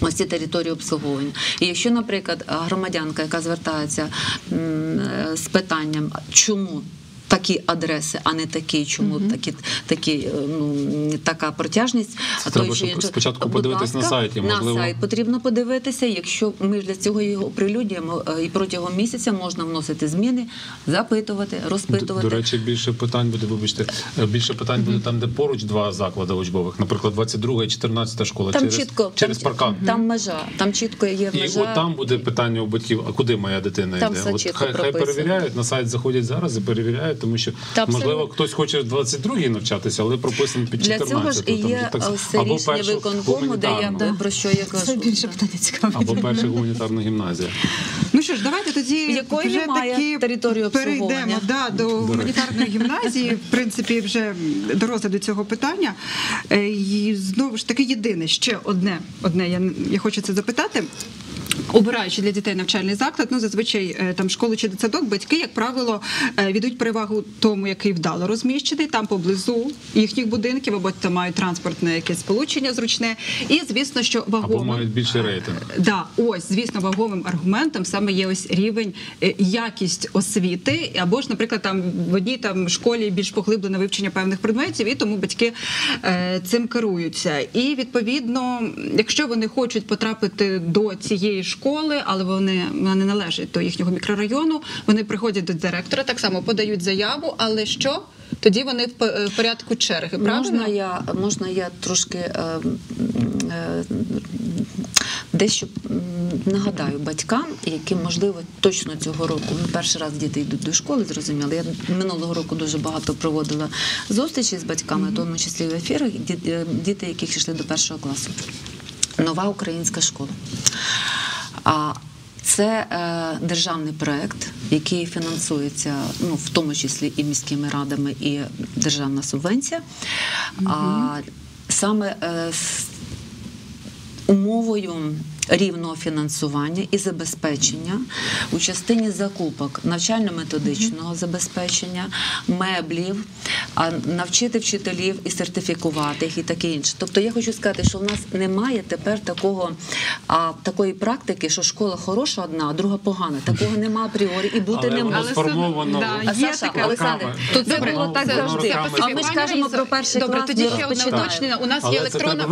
Ось ці території обслуговування. І якщо, наприклад, громадянка, яка звертається е, з питанням, чому такі адреси, а не такі, чому такі, такі, е, ну, така протяжність, Це а треба, той, щоб чи спочатку Будь подивитись на сайті, На сайт потрібно подивитися. Якщо ми для цього його оприлюднюємо, е, і протягом місяця можна вносити зміни, запитувати, розпитувати. до речі, більше питань буде, вибачте, е, більше питань буде там, де поруч два заклади учбових, наприклад, 22 і 14 школа там через, чітко через там, паркан. Там межа, там чітко є І от там буде питання у батьків, а куди моя дитина Там йде? все От чітко хай, хай перевіряють, на сайт заходять зараз і перевіряють, тому що Та можливо хтось хоче в 22-й навчатися, але прописано під Для 14. цього ж і є так- е, все або рішення виконкому, де я гуманітарну, про що я кажу. Це більше питання цікаве. або перша гуманітарна гімназія. Ну що ж, давайте тоді Якої вже території обслуговування. перейдемо да, до гуманітарної гімназії. В принципі, вже до розгляду цього питання. Е, І знову ж таки, єдине ще одне, одне я, я хочу це запитати. Обираючи для дітей навчальний заклад, ну зазвичай е, там школу чи дитсадок, батьки, як правило, е, віддають перевагу тому, який вдало розміщений, там поблизу їхніх будинків, або там мають транспортне якесь сполучення зручне. І звісно, що Або мають більший рейтинг. Да, ось звісно, ваговим аргументом саме є ось рівень е, якість освіти, або ж, наприклад, там в одній там школі більш поглиблене вивчення певних предметів, і тому батьки е, цим керуються. І відповідно, якщо вони хочуть потрапити до цієї школи, але вони не належить до їхнього мікрорайону, вони приходять до директора, так само подають заяву, але що? Тоді вони в е, порядку черги, правильно? Можна я, можна я трошки е, е, дещо нагадаю батькам, які, можливо, точно цього року, ну, перший раз діти йдуть до школи, зрозуміло. Я минулого року дуже багато проводила зустрічі з батьками, в тому числі в ефірах, е, діти, яких йшли до першого класу. Нова українська школа. А це е, державний проект, який фінансується, ну в тому числі і міськими радами, і державна субвенція. А саме е, з умовою рівного фінансування і забезпечення у частині закупок навчально-методичного забезпечення, меблів, а навчити вчителів і сертифікувати їх і таке інше. Тобто я хочу сказати, що в нас немає тепер такого а, такої практики, що школа хороша одна, а друга погана. Такого нема апріорі і бути Але не воно може. сформовано. Да, А є Саша, таке. Олександр, то це було так завжди. А ми ж кажемо про перший Добре, клас. тоді ще одне уточнення. У нас є електронна.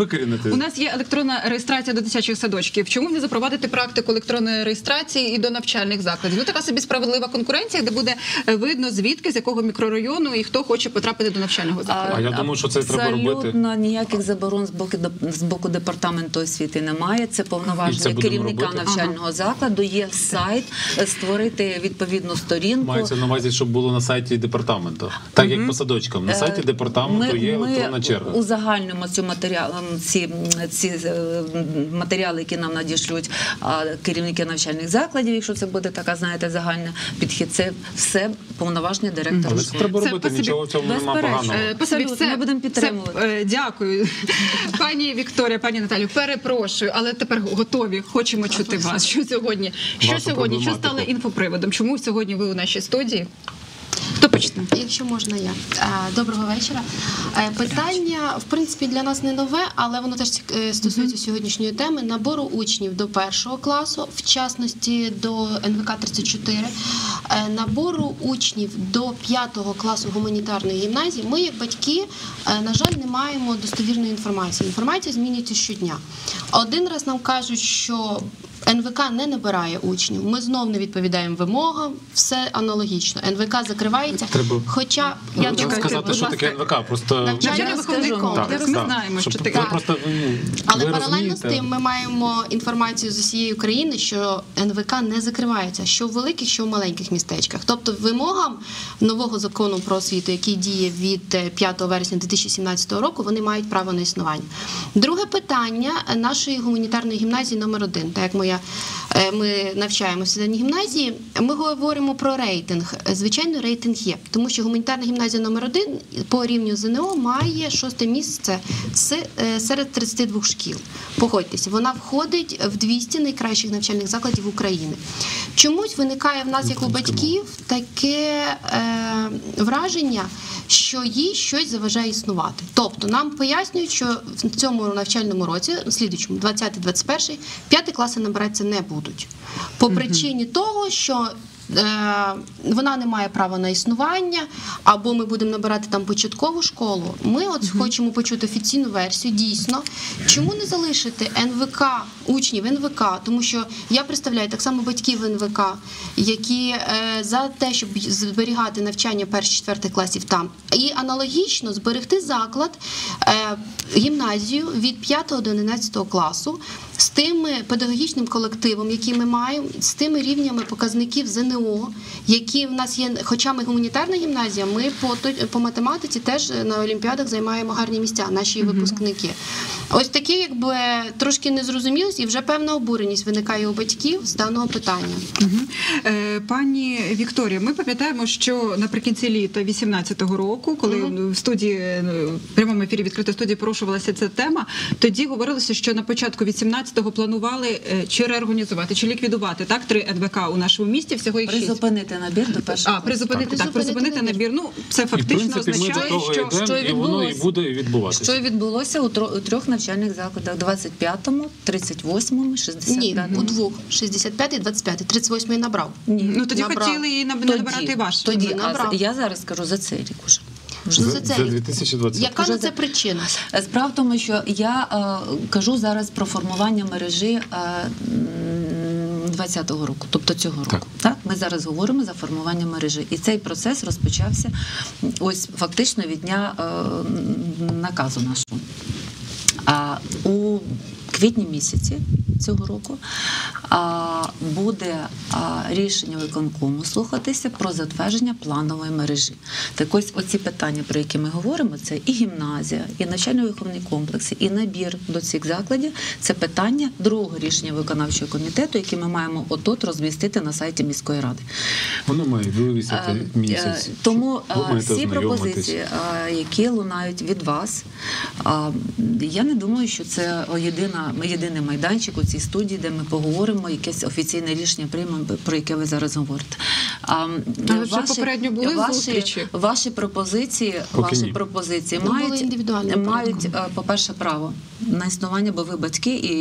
У нас є електронна реєстрація до дитячих садочків. Чому не запровадити практику електронної реєстрації і до навчальних закладів? Ну така собі справедлива конкуренція, де буде е, видно звідки з якого мікрорайону і хто хоче потрапити до навчального закладу. А я думаю, що це треба робити. Абсолютно ніяких заборон з боку з боку департаменту освіти немає. Це І це повноваження керівника робити. навчального закладу. Є сайт, е, створити відповідну сторінку. Мається на увазі, щоб було на сайті департаменту. Так як по садочкам. На сайті Е, департаменту є електронна черга. У загальному цю матеріал, ці, ці матеріали, які нам надішлють а, керівники навчальних закладів, якщо це буде така, знаєте, загальна підхід, це все повноваження директора Але це треба робити, спасибі. нічого в цьому нема поганого. Е, Спасибі, Абсолютно, все, ми будемо підтримувати. все, е, дякую, пані Вікторія, пані Наталю. Перепрошую, але тепер готові. Хочемо чути вас. Що сьогодні? Що сьогодні? Що стало інфоприводом? Чому сьогодні ви у нашій студії? Хто почне? Якщо можна, я Е, доброго вечора. Е, Питання в принципі для нас не нове, але воно теж е, стосується сьогоднішньої теми набору учнів до першого класу, в частності до НВК 34 е, набору учнів до п'ятого класу гуманітарної гімназії. Ми, як батьки, на жаль, не маємо достовірної інформації. Інформація змінюється щодня. Один раз нам кажуть, що НВК не набирає учнів. Ми знов не відповідаємо вимогам, все аналогічно. НВК закривається. Треба- Хоча я Треба думаю, сказати, будь що таке НВК. Просто Навчальний Я Навчально-виховний комплекс. Так, Ми так. знаємо, що таке. просто ну, Але ви паралельно з тим ми маємо інформацію з усієї України, що НВК не закривається, що в великих, що в маленьких містечках. Тобто вимогам нового закону про освіту, який діє від е, 5 вересня 2017 року, вони мають право на існування. Друге питання нашої гуманітарної гімназії номер 1 так як моя. Е, Ми навчаємося даній гімназії. Ми говоримо про рейтинг. Звичайно, рейтинг є, тому що гуманітарна гімназія номер 1 по рівню ЗНО має шосте місце е, серед 32 шкіл. Погодьтеся, вона входить в 200 найкращих навчальних закладів України. Чомусь виникає в нас, як у батьків, таке е, враження, що їй щось заважає існувати. Тобто нам пояснюють, що в цьому навчальному році, в слідучому, 20-21, п'яті класи набиратися не будуть. По причині того, що вона не має права на існування, або ми будемо набирати там початкову школу. Ми от хочемо почути офіційну версію. Дійсно, чому не залишити НВК учнів НВК? Тому що я представляю так само батьків НВК, які е, за те, щоб зберігати навчання перших четвертих класів там, і аналогічно зберегти заклад е, гімназію від 5 до 11 класу з тим педагогічним колективом, який ми маємо, з тими рівнями показників ЗНО, які в нас є. Хоча ми гуманітарна гімназія, ми по по математиці теж на олімпіадах займаємо гарні місця, наші випускники. Ось такі, якби трошки незрозумілість і вже певна обуреність виникає у батьків з даного питання. Е, Пані Вікторія, ми пам'ятаємо, що наприкінці літа 18-го року, коли в студії е, в прямому ефірі відкритої студії порушувалася ця тема, тоді говорилося, що на початку 18-го планували е, чи реорганізувати, чи ліквідувати так три НВК у нашому місті. Всього їх Призупинити набір до першого. А, призупинити так, Призупинити призупинити набір. набір. Ну це І, в фактично принципі, ми до означає, того що йдемо, що і воно і буде відбуватися. Що відбулося у, у трьох навчальних закладах: 25-му, 38-му, 65-му. Ні, у двох 65 і 25. 38 набрав. Ні. ну тоді Набрав. хотіли і наб- набирати ваш. Тоді, Набрав. а я зараз кажу за цей рік уже. За, за це за рік. 2020. Яка Вже на це причина? Справа в тому, що я е, кажу зараз про формування мережі е, м, 20-го року, тобто цього року. Так. Так. Ми зараз говоримо за формування мережі. І цей процес розпочався ось фактично від дня е, наказу нашого. А у квітні місяці цього року буде рішення виконкому слухатися про затвердження планової мережі. Так ось оці питання, про які ми говоримо, це і гімназія, і навчально-виховні комплекси, і набір до цих закладів. Це питання другого рішення виконавчого комітету, яке ми маємо отут розмістити на сайті міської ради. Воно має вивісити Е, місяць. Тому е, всі пропозиції, е, які лунають від вас, е, я не думаю, що це єдина, єдиний майданчик у цій студії, де ми поговоримо, якесь офіційне рішення приймемо, про яке ви зараз говорите. А, Але вже попередньо були ваші, зустрічі. Ваші пропозиції, Поки ваші ні. пропозиції були мають, мають е, по-перше, право на існування, бо ви батьки, і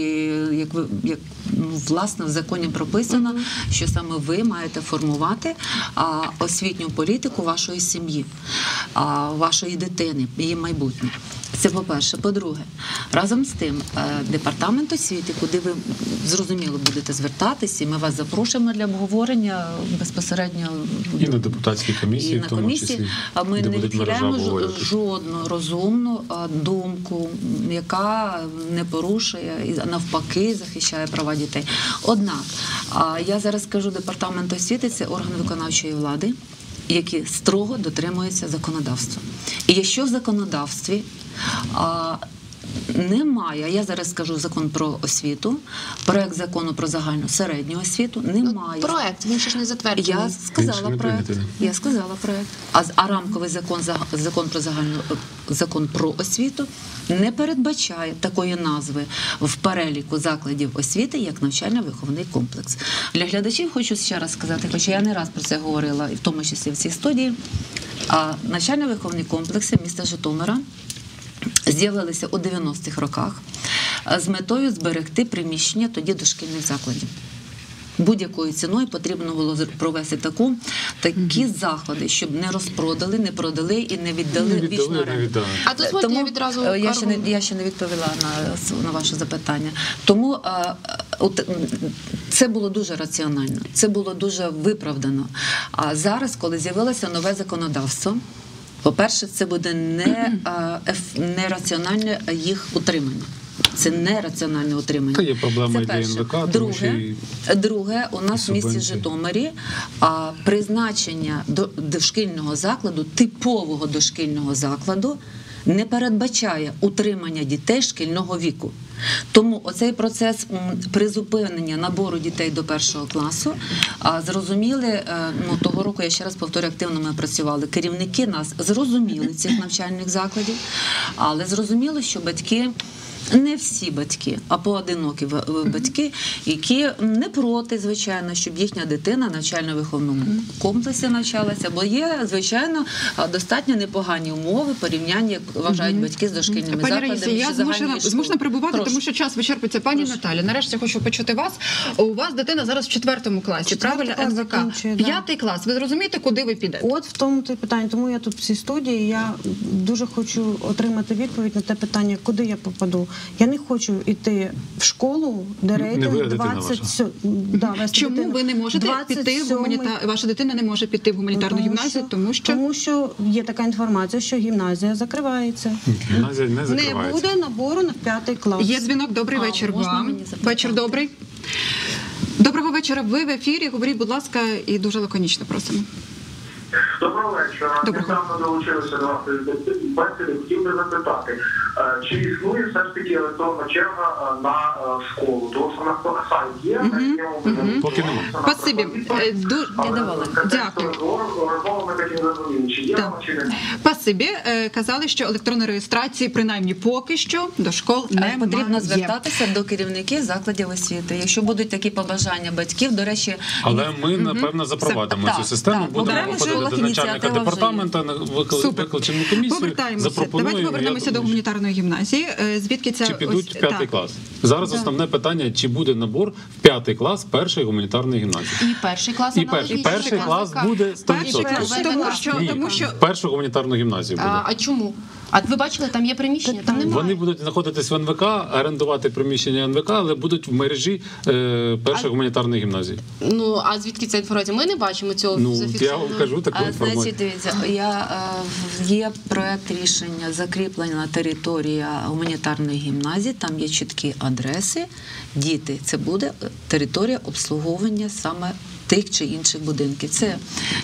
як ви як ну, власне в законі прописано, що саме ви маєте формувати а, освітню політику вашої сім'ї, а, вашої дитини, її майбутнє. Це по-перше. По-друге, разом з тим, е, департамент освіти, куди ви зрозуміло будете звертатись, і ми вас запрошуємо для обговорення безпосередньо І на депутатській комісії, і в тому комісії, числі, а ми не відхиляємо жодну розумну думку, яка не порушує і навпаки захищає права дітей. Однак, я зараз скажу департамент освіти це орган виконавчої влади. Які строго дотримуються законодавства. І якщо в законодавстві а, немає, я зараз скажу закон про освіту, проект закону про загальну середню освіту, немає. Ну, Проект, він ще ж не затверджений. Я сказала не проект. Я сказала проект. А, з- а рамковий закон за- закон про загальну закон про освіту не передбачає такої назви в переліку закладів освіти як навчально-виховний комплекс. Для глядачів хочу ще раз сказати, хоча я не раз про це говорила, і в тому числі в цій студії. А навчально-виховні комплекси міста Житомира з'явилися у 90-х роках е, з метою зберегти приміщення тоді дошкільних закладів. Будь-якою ціною потрібно було провести таку, такі заходи, щоб не розпродали, не продали і не віддали, Не віддали, вічно не віддали. А дозвольте я відразу е, я ще не я ще не відповіла на, на ваше запитання. Тому е, е, от, це було дуже раціонально, це було дуже виправдано. А зараз, коли з'явилося нове законодавство. По-перше, це буде не, е, еф- нераціональне їх утримання. Це нераціональне утримання. Та є проблема Це і перше. НВК, Друге, і- друге, у нас в місті. Житомирі а, призначення до дошкільного закладу, типового дошкільного закладу, не передбачає утримання дітей шкільного віку. Тому оцей процес призупинення набору дітей до першого класу зрозуміли е, ну того року. Я ще раз повторю, активно ми працювали. Керівники нас зрозуміли цих навчальних закладів, але зрозуміло, що батьки. Не всі батьки, а поодинокі батьки, які не проти, звичайно, щоб їхня дитина в навчально-виховному комплексі навчалася, бо є, звичайно, достатньо непогані умови порівняння, як вважають батьки з дошкільними Пані закладами. Раїсі, я змушена, змушена прибувати, Прошу. тому що час вичерпується. Пані Наталі, нарешті хочу почути вас. У вас дитина зараз в четвертому класі, правильно? клас НВК. П'ятий клас. Ви зрозумієте, куди ви підете? От в тому то й питання. Тому я тут в цій студії. Я дуже хочу отримати відповідь на те питання, куди я попаду. Я не хочу йти в школу, де рейтинг ви, а дитина 27... Да, Чому дитину. ви не можете піти в 27-й гуманітар... Ваша дитина не може піти в гуманітарну Тому гімназію, що- тому що тому що є така інформація, що гімназія закривається. Гімназія не Не буде набору на п'ятий клас. є дзвінок. Добрий А, вечір вам. мені? Вечір добрий. Доброго вечора. Ви в ефірі. Говоріть, будь ласка, і дуже лаконічно просимо. Доброго вечора. Доброго. Недавно долучилися до вашої бесіди. Хотів би запитати, Е, Чи існує все ж таки електронна черга е, на е, школу? Тому що на сайт є, на якому Поки нема. Спасибі. Давала. Дякую. Не немає. Спасибі. Е, Казали, що електронної реєстрації, принаймні поки що, до школ Е, немає. Потрібно звертатися до керівників закладів освіти. Якщо будуть такі побажання батьків, до речі, Але ми напевно запровадимо Так, цю систему. так. Будемо Школах до начальника департаменту, викличемо комісію, Повертаємося. Давайте повернемося до гуманітарної гімназії. Е, Звідки ця Чи підуть в п'ятий клас? Зараз основне питання: чи буде набор в п'ятий клас першої гуманітарної гімназії? І перший клас І перший, перший клас буде Перший 100%. клас, тому що, тому що першу гуманітарну гімназію буде. А чому? А ви бачили, там є приміщення, там немає. Вони будуть знаходитись в НВК, орендувати приміщення НВК, але будуть в мережі е, першої гуманітарної гімназії. Ну а звідки ця інформація? Ми не бачимо цього Ну я зафіксовано. вам кажу таку А, інформацію. значить, дивіться, я е, є проект рішення закріплена територія гуманітарної гімназії. Там є чіткі адреси. Діти, це буде територія обслуговування саме. Тих чи інших будинків. Це,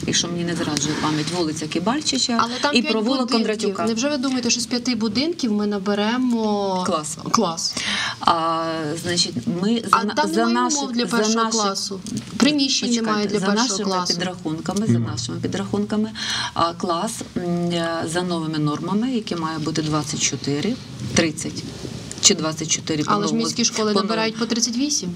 якщо мені не зраджує пам'ять, вулиця Кибальчича Але там і провулок. Кондратюка. Невже ви думаєте, що з п'яти будинків ми наберемо Клас. клас? А, значить, ми за, А там за немає наші- умов для за першого наші- класу? Приміщень Почекайте, немає для за першого нашими класу? підрахунками, за нашими підрахунками, а, клас е, за новими нормами, які має бути 24, 30 чи 24 Але ж міські школи по-новому. набирають по 38.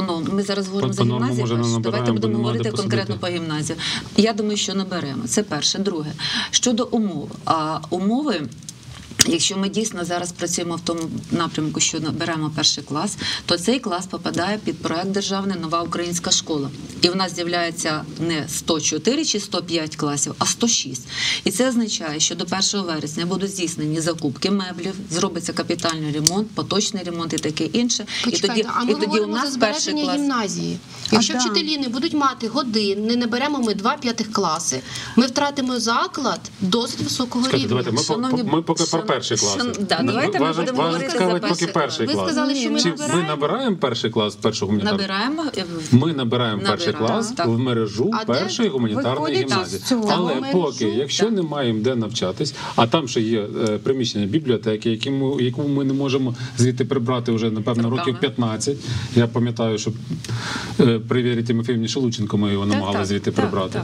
По. Ми зараз говоримо за гімназію. не перше. набираємо, Давайте будемо бо говорити конкретно по гімназію. Я думаю, що наберемо. Це перше. Друге, щодо умов. А умови. Якщо ми дійсно зараз працюємо в тому напрямку, що беремо перший клас, то цей клас попадає під проект державний нова українська школа. І в нас з'являється не 104 чи 105 класів, а 106. І це означає, що до 1 вересня будуть здійснені закупки меблів, зробиться капітальний ремонт, поточний ремонт і таке інше. Почекайте, і тоді, а ми і тоді у говоримо за нас перший збереження клас. гімназії. Якщо да. вчителі не будуть мати годин, не наберемо ми два п'ятих класи, ми втратимо заклад досить високого Чекайте, рівня. давайте ми, Шановні- ми поки перший клас. да, давайте ми будемо говорити за поки перший перший Ви клас. сказали, що ми Чи набираємо? ми набираємо перший клас першого гуманітарного? Набираємо е, Ми набираємо перший клас так. в мережу А першої гуманітарної гімназії. Але поки, якщо так. не маємо де навчатись, а там ще є е, приміщення бібліотеки, які ми, яку ми не можемо звідти прибрати вже напевно років 15. Я пам'ятаю, що е, при Вірі Тимофіївні Шелученко ми його намагали звідти прибрати.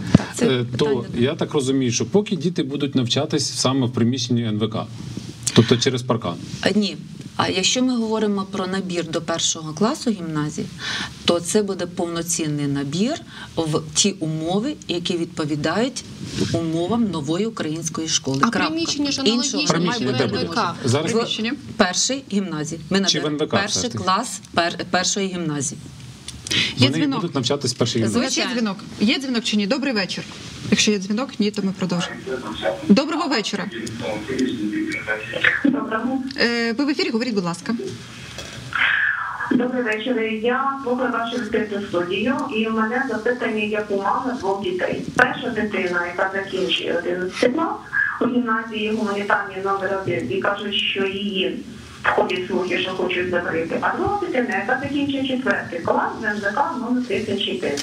То я так розумію, що поки діти будуть навчатись саме в приміщенні НВК, тобто через паркан. Ні. А якщо ми говоримо про набір до першого класу гімназії, то це буде повноцінний набір в ті умови, які відповідають умовам нової української школи. А Крапка. приміщення ж аналогічне, має бути може. Зараз Приміщення? В першій гімназії. Ми наберемо НВК перший клас пер, першої гімназії. Є Вони дзвінок. будуть навчатись в першій гімназії. Ось є дзвінок. Є дзвінок чи ні? Добрий вечір. Якщо є дзвінок, ні, то ми продовжимо. Доброго вечора. Доброго. Е, Ви в ефірі, говоріть, будь ласка. Добрий вечір. Я слухаю вашу відкриту студію, і у мене запитання як у мами двох дітей. Перша дитина, яка закінчує 11 клас у гімназії гуманітарній номер 1 і кажуть, що її в ході слухів, що хочуть закрити, а друга дитинка закінчує четвертий клас ЗНЗК номер 34.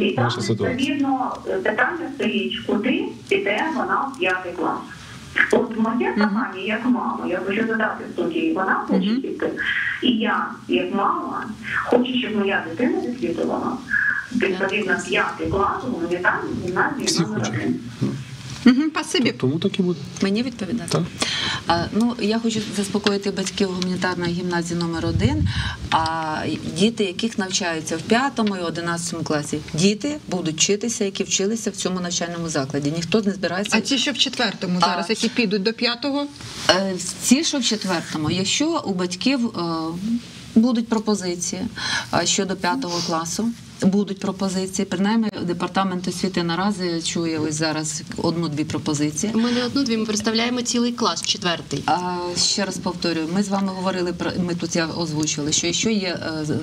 І там, відповідно, питання стоїть, куди піде вона в п'ятий клас. От моє питання, як мама, я хочу задати студії, вона хоче піти. І я, як мама, хочу, щоб моя дитина відслідувала відповідно п'ятий клас у гуманітарній гімназії номер 1. Угу, спасибі. Тому так і буде. Мені відповідати? Так. А, ну, я хочу заспокоїти батьків гуманітарної гімназії номер 1 а діти, яких навчаються в 5 і 11 класі, діти будуть вчитися, які вчилися в цьому навчальному закладі. Ніхто не збирається. А ті, що в четвертому А. зараз, які підуть до п'ятого, Е, Ці, що в четвертому, якщо у батьків е, будуть пропозиції е, щодо п'ятого класу. Будуть пропозиції, принаймні департамент освіти наразі чує ось зараз одну-дві пропозиції. Ми не одну-дві, ми представляємо цілий клас четвертий. А ще раз повторюю, ми з вами говорили про ми тут я озвучували, що якщо є е,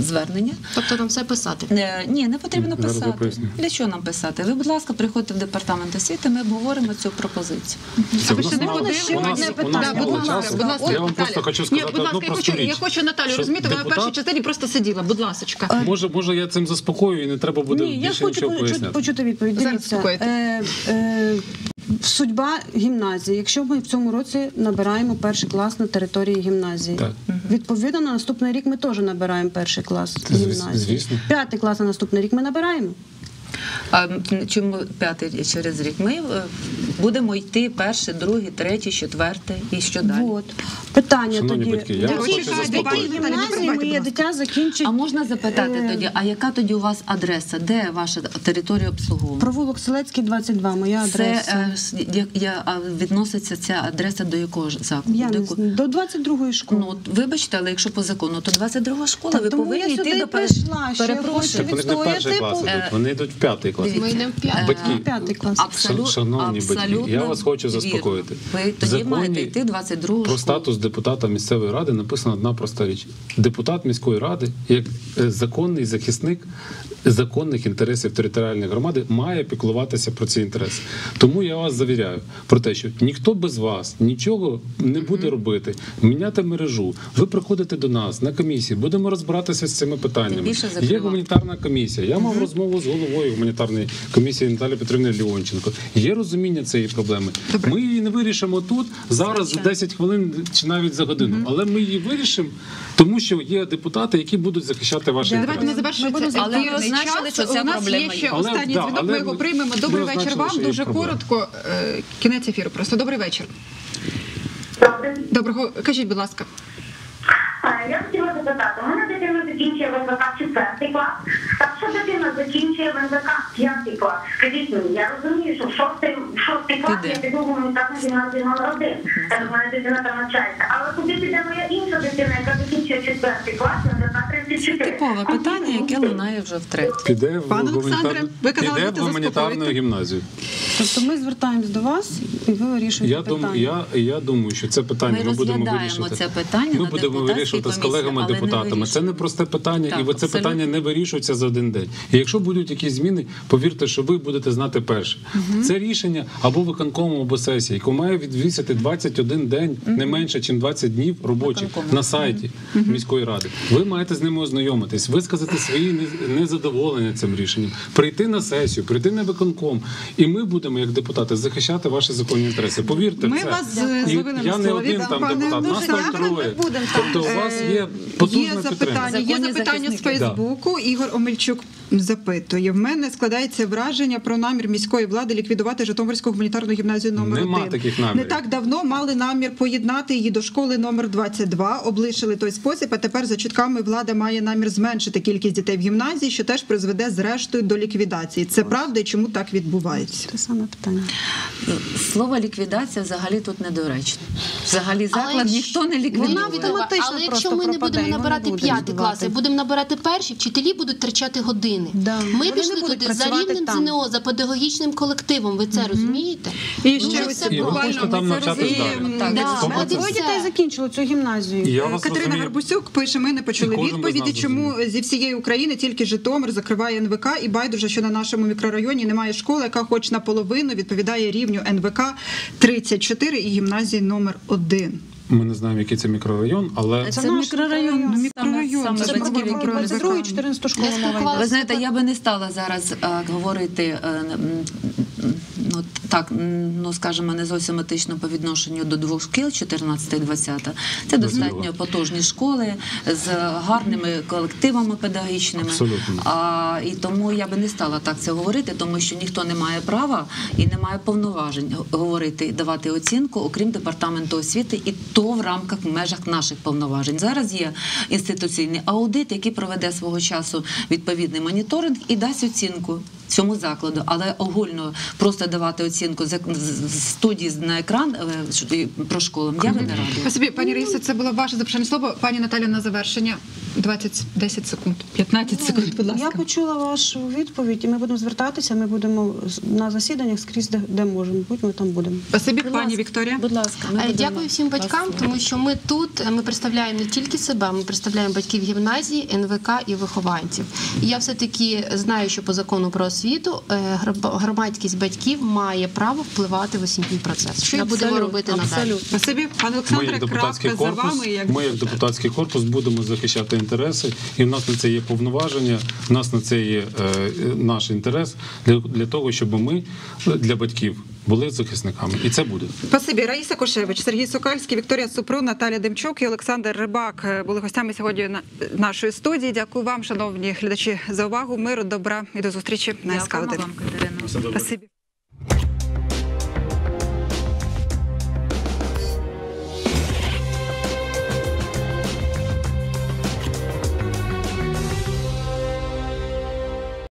звернення, Тобто нам все писати. е, ні, не потрібно писати. Для чого нам писати? Ви, будь ласка, приходьте в департамент освіти, ми обговоримо цю пропозицію. Це А ви ще не буде ще одне питання. Будь ласка, будь ласка, Я вам просто хочу Ні, сказати будь ласка, одну я просту хочу, я хочу Наталю, що розумієте, вона в першій частині просто сиділа. Будь ласка. Може, може, я цим заспокоюю і не треба буде Ні, я більше хочу нічого почути, поясняти. почути відповідь. Дивіться, е, е, судьба гімназії. Якщо ми в цьому році набираємо перший клас на території гімназії, Так. відповідно на наступний рік ми теж набираємо перший клас гімназії. звісно. П'ятий клас на наступний рік ми набираємо. А чому п'ятий через рік? Ми е, будемо йти перший, другий, третій, четвертий і що далі? От. Питання Шановні тоді. батьки, я вас хочу гімназії заспокоїти. гімназії моє дитя закінчить А можна запитати Е, тоді, а яка тоді у вас адреса? Де ваша територія обслуговування? провулок Селецький, 22, моя Це адреса. е, я, я, а відноситься ця адреса до якого ж закладу? Я До не До 22-ї школи. Ну, вибачте, але якщо по закону, то 22 школа, Так ви повинні йти до пер- прийшла, що я Перепрошую. Вони йдуть в п'ятий клас. Ми йдемо в п'ятий. Батьки, П'ятий клас. Абсолютно, Шановні батьки, я вас хочу вірно. заспокоїти. Ви тоді законі маєте йти 22 Про статус депутата місцевої ради написана одна проста річ: депутат міської ради, як е, законний захисник законних інтересів територіальної громади, має піклуватися про ці інтереси. Тому я вас завіряю про те, що ніхто без вас нічого не буде робити, міняти мережу. Ви приходите до нас на комісії, будемо розбиратися з цими питаннями. Є гуманітарна комісія. Я мав розмову з головою гуманітарної комісії Наталі Петрівни Леонченко. Є розуміння цієї проблеми. Ми її не вирішимо тут зараз за 10 хвилин чи навіть за годину, але ми її вирішимо, тому що є депутати, які будуть захищати ваші Давайте інтереси. не завершується Але ефірний час. що ця У нас є ще. Але, останній да, дзвінок. Ми його приймемо. Добрий вечір вам. Дуже коротко. Е, Кінець ефіру. Просто добрий вечір. Доброго кажіть, будь ласка. А, Я хотіла запитати, у мене дитина закінчує в НВК четвертий клас, так що дитина закінчує в НВК п'ятий клас. Скажіть мені, я розумію, що в шостий, в шостий клас Піде. я піду в гуманітарну гімназію номер один. Так в мене дитина там навчається. Але куди піде моя інша дитина, яка закінчує четвертий клас, НВК 34? Типове питання, яке лунає вже втретє. Піде в Пане Олександре, ви казали, піде в гуманітарну гімназію. Тобто ми звертаємось до вас і ви вирішуєте Я питання. думаю, я, я думаю, що це питання Ми ми, будемо розглядаємо вирішувати. це питання Ми на будемо депутатській вирішувати з колегами депутатами. Це не просте питання, Так, і це питання не вирішується за один день. І якщо будуть якісь зміни, повірте, що ви будете знати перше. Це рішення або виконкому, або сесії, яку має відвісити 21 день, не менше, ніж 20 днів робочих Виконкому. на сайті міської ради. Ви маєте з ними ознайомитись, висказати свої незадоволення цим рішенням, прийти на сесію, прийти на виконком, і ми будемо, як депутати, захищати ваші законні інтереси. Повірте, Ми це. вас, І е, я не один там депутат, нас там троє. Будемо там. Тобто у вас є Е, потужна Є запитання, є запитання з. Фейсбуку. Ігор Омельчук запитує: в мене складається враження про намір міської влади ліквідувати Житомирську гуманітарну гімназію номер Нема 1 таких намірів. Не так давно мали намір поєднати її до школи номер 22, облишили той спосіб. А тепер за чутками влада має намір зменшити кількість дітей в гімназії, що теж призведе зрештою до ліквідації. Це правда і чому так відбувається? Те саме питання. Слово ліквідація взагалі тут недоречно. Взагалі заклад Але ніхто не Вона автоматично якщо ми не будемо набирати буде п'ятий розвивати. клас, а будемо набирати перші, вчителі будуть втрачати години. Да. Ми Вони пішли туди за рівнем там. ЗНО, за педагогічним колективом. Ви це розумієте? І ще це ось І буквально там це і. Двоє дітей закінчили цю гімназію. Катерина. Гарбусюк пише: ми не почули відповіді, чому зі всієї України тільки Житомир закриває НВК і байдуже, що на нашому мікрорайоні немає школи, яка хоч наполовину відповідає рівню НВК 34 і гімназії номер 1. Ми не знаємо, який це мікрорайон, але Це Це наш мікрорайон. мікрорайон. Мікрорайон. Саме, саме батьків, які про- були 22 і 14 школа Я нова. Ви знаєте, я би не стала зараз е, говорити е, м, ну так, ну скажімо, не зовсім етично по відношенню до двох шкіл 14 і 20. Це достатньо потужні школи з гарними колективами педагогічними. Абсолютно. А, і тому я би не стала так це говорити, тому що ніхто не має права і не має повноважень говорити, давати оцінку, окрім департаменту освіти, і то в рамках в межах наших повноважень. Зараз є інституційний аудит, який проведе свого часу відповідний моніторинг і дасть оцінку. Цьому закладу, але огульно просто давати оцінку з, студії на екран е, про школу я би не радила. Спасибі, пані Раїсо, це було ваше запрошення слово. Пані Наталя на завершення 20, 10 секунд, 15 секунд, будь ласка. Я почула вашу відповідь, і ми будемо звертатися. Ми будемо на засіданнях скрізь, де, де можемо. Будь ми там будемо. Спасибі, Будь пані. Вікторія. Будь ласка, ми Е, будемо Дякую всім батькам, тому що ми тут е, ми представляємо не тільки себе, ми представляємо батьків гімназії, НВК і вихованців. І я все таки знаю, що по закону про освіту е, гроб- громадськість батьків має право впливати в освітній процес. Що і будемо робити надалі. На собі пане ми, Олександре, як депутатський крапка за вами. Як ми, як депутатський корпус, будемо захищати інтереси, і в нас на це є повноваження, в нас на це є е, наш інтерес для, для того, щоб ми для батьків були захисниками, і це буде. Спасибі, Раїса Кошевич, Сергій Сокальський, Вікторія Супрун, Наталя Демчук і Олександр Рибак були гостями сьогодні на нашої студії. Дякую вам, шановні глядачі, за увагу. Миру, добра і до зустрічі на СК1. Вам, Катерина. Спасибі.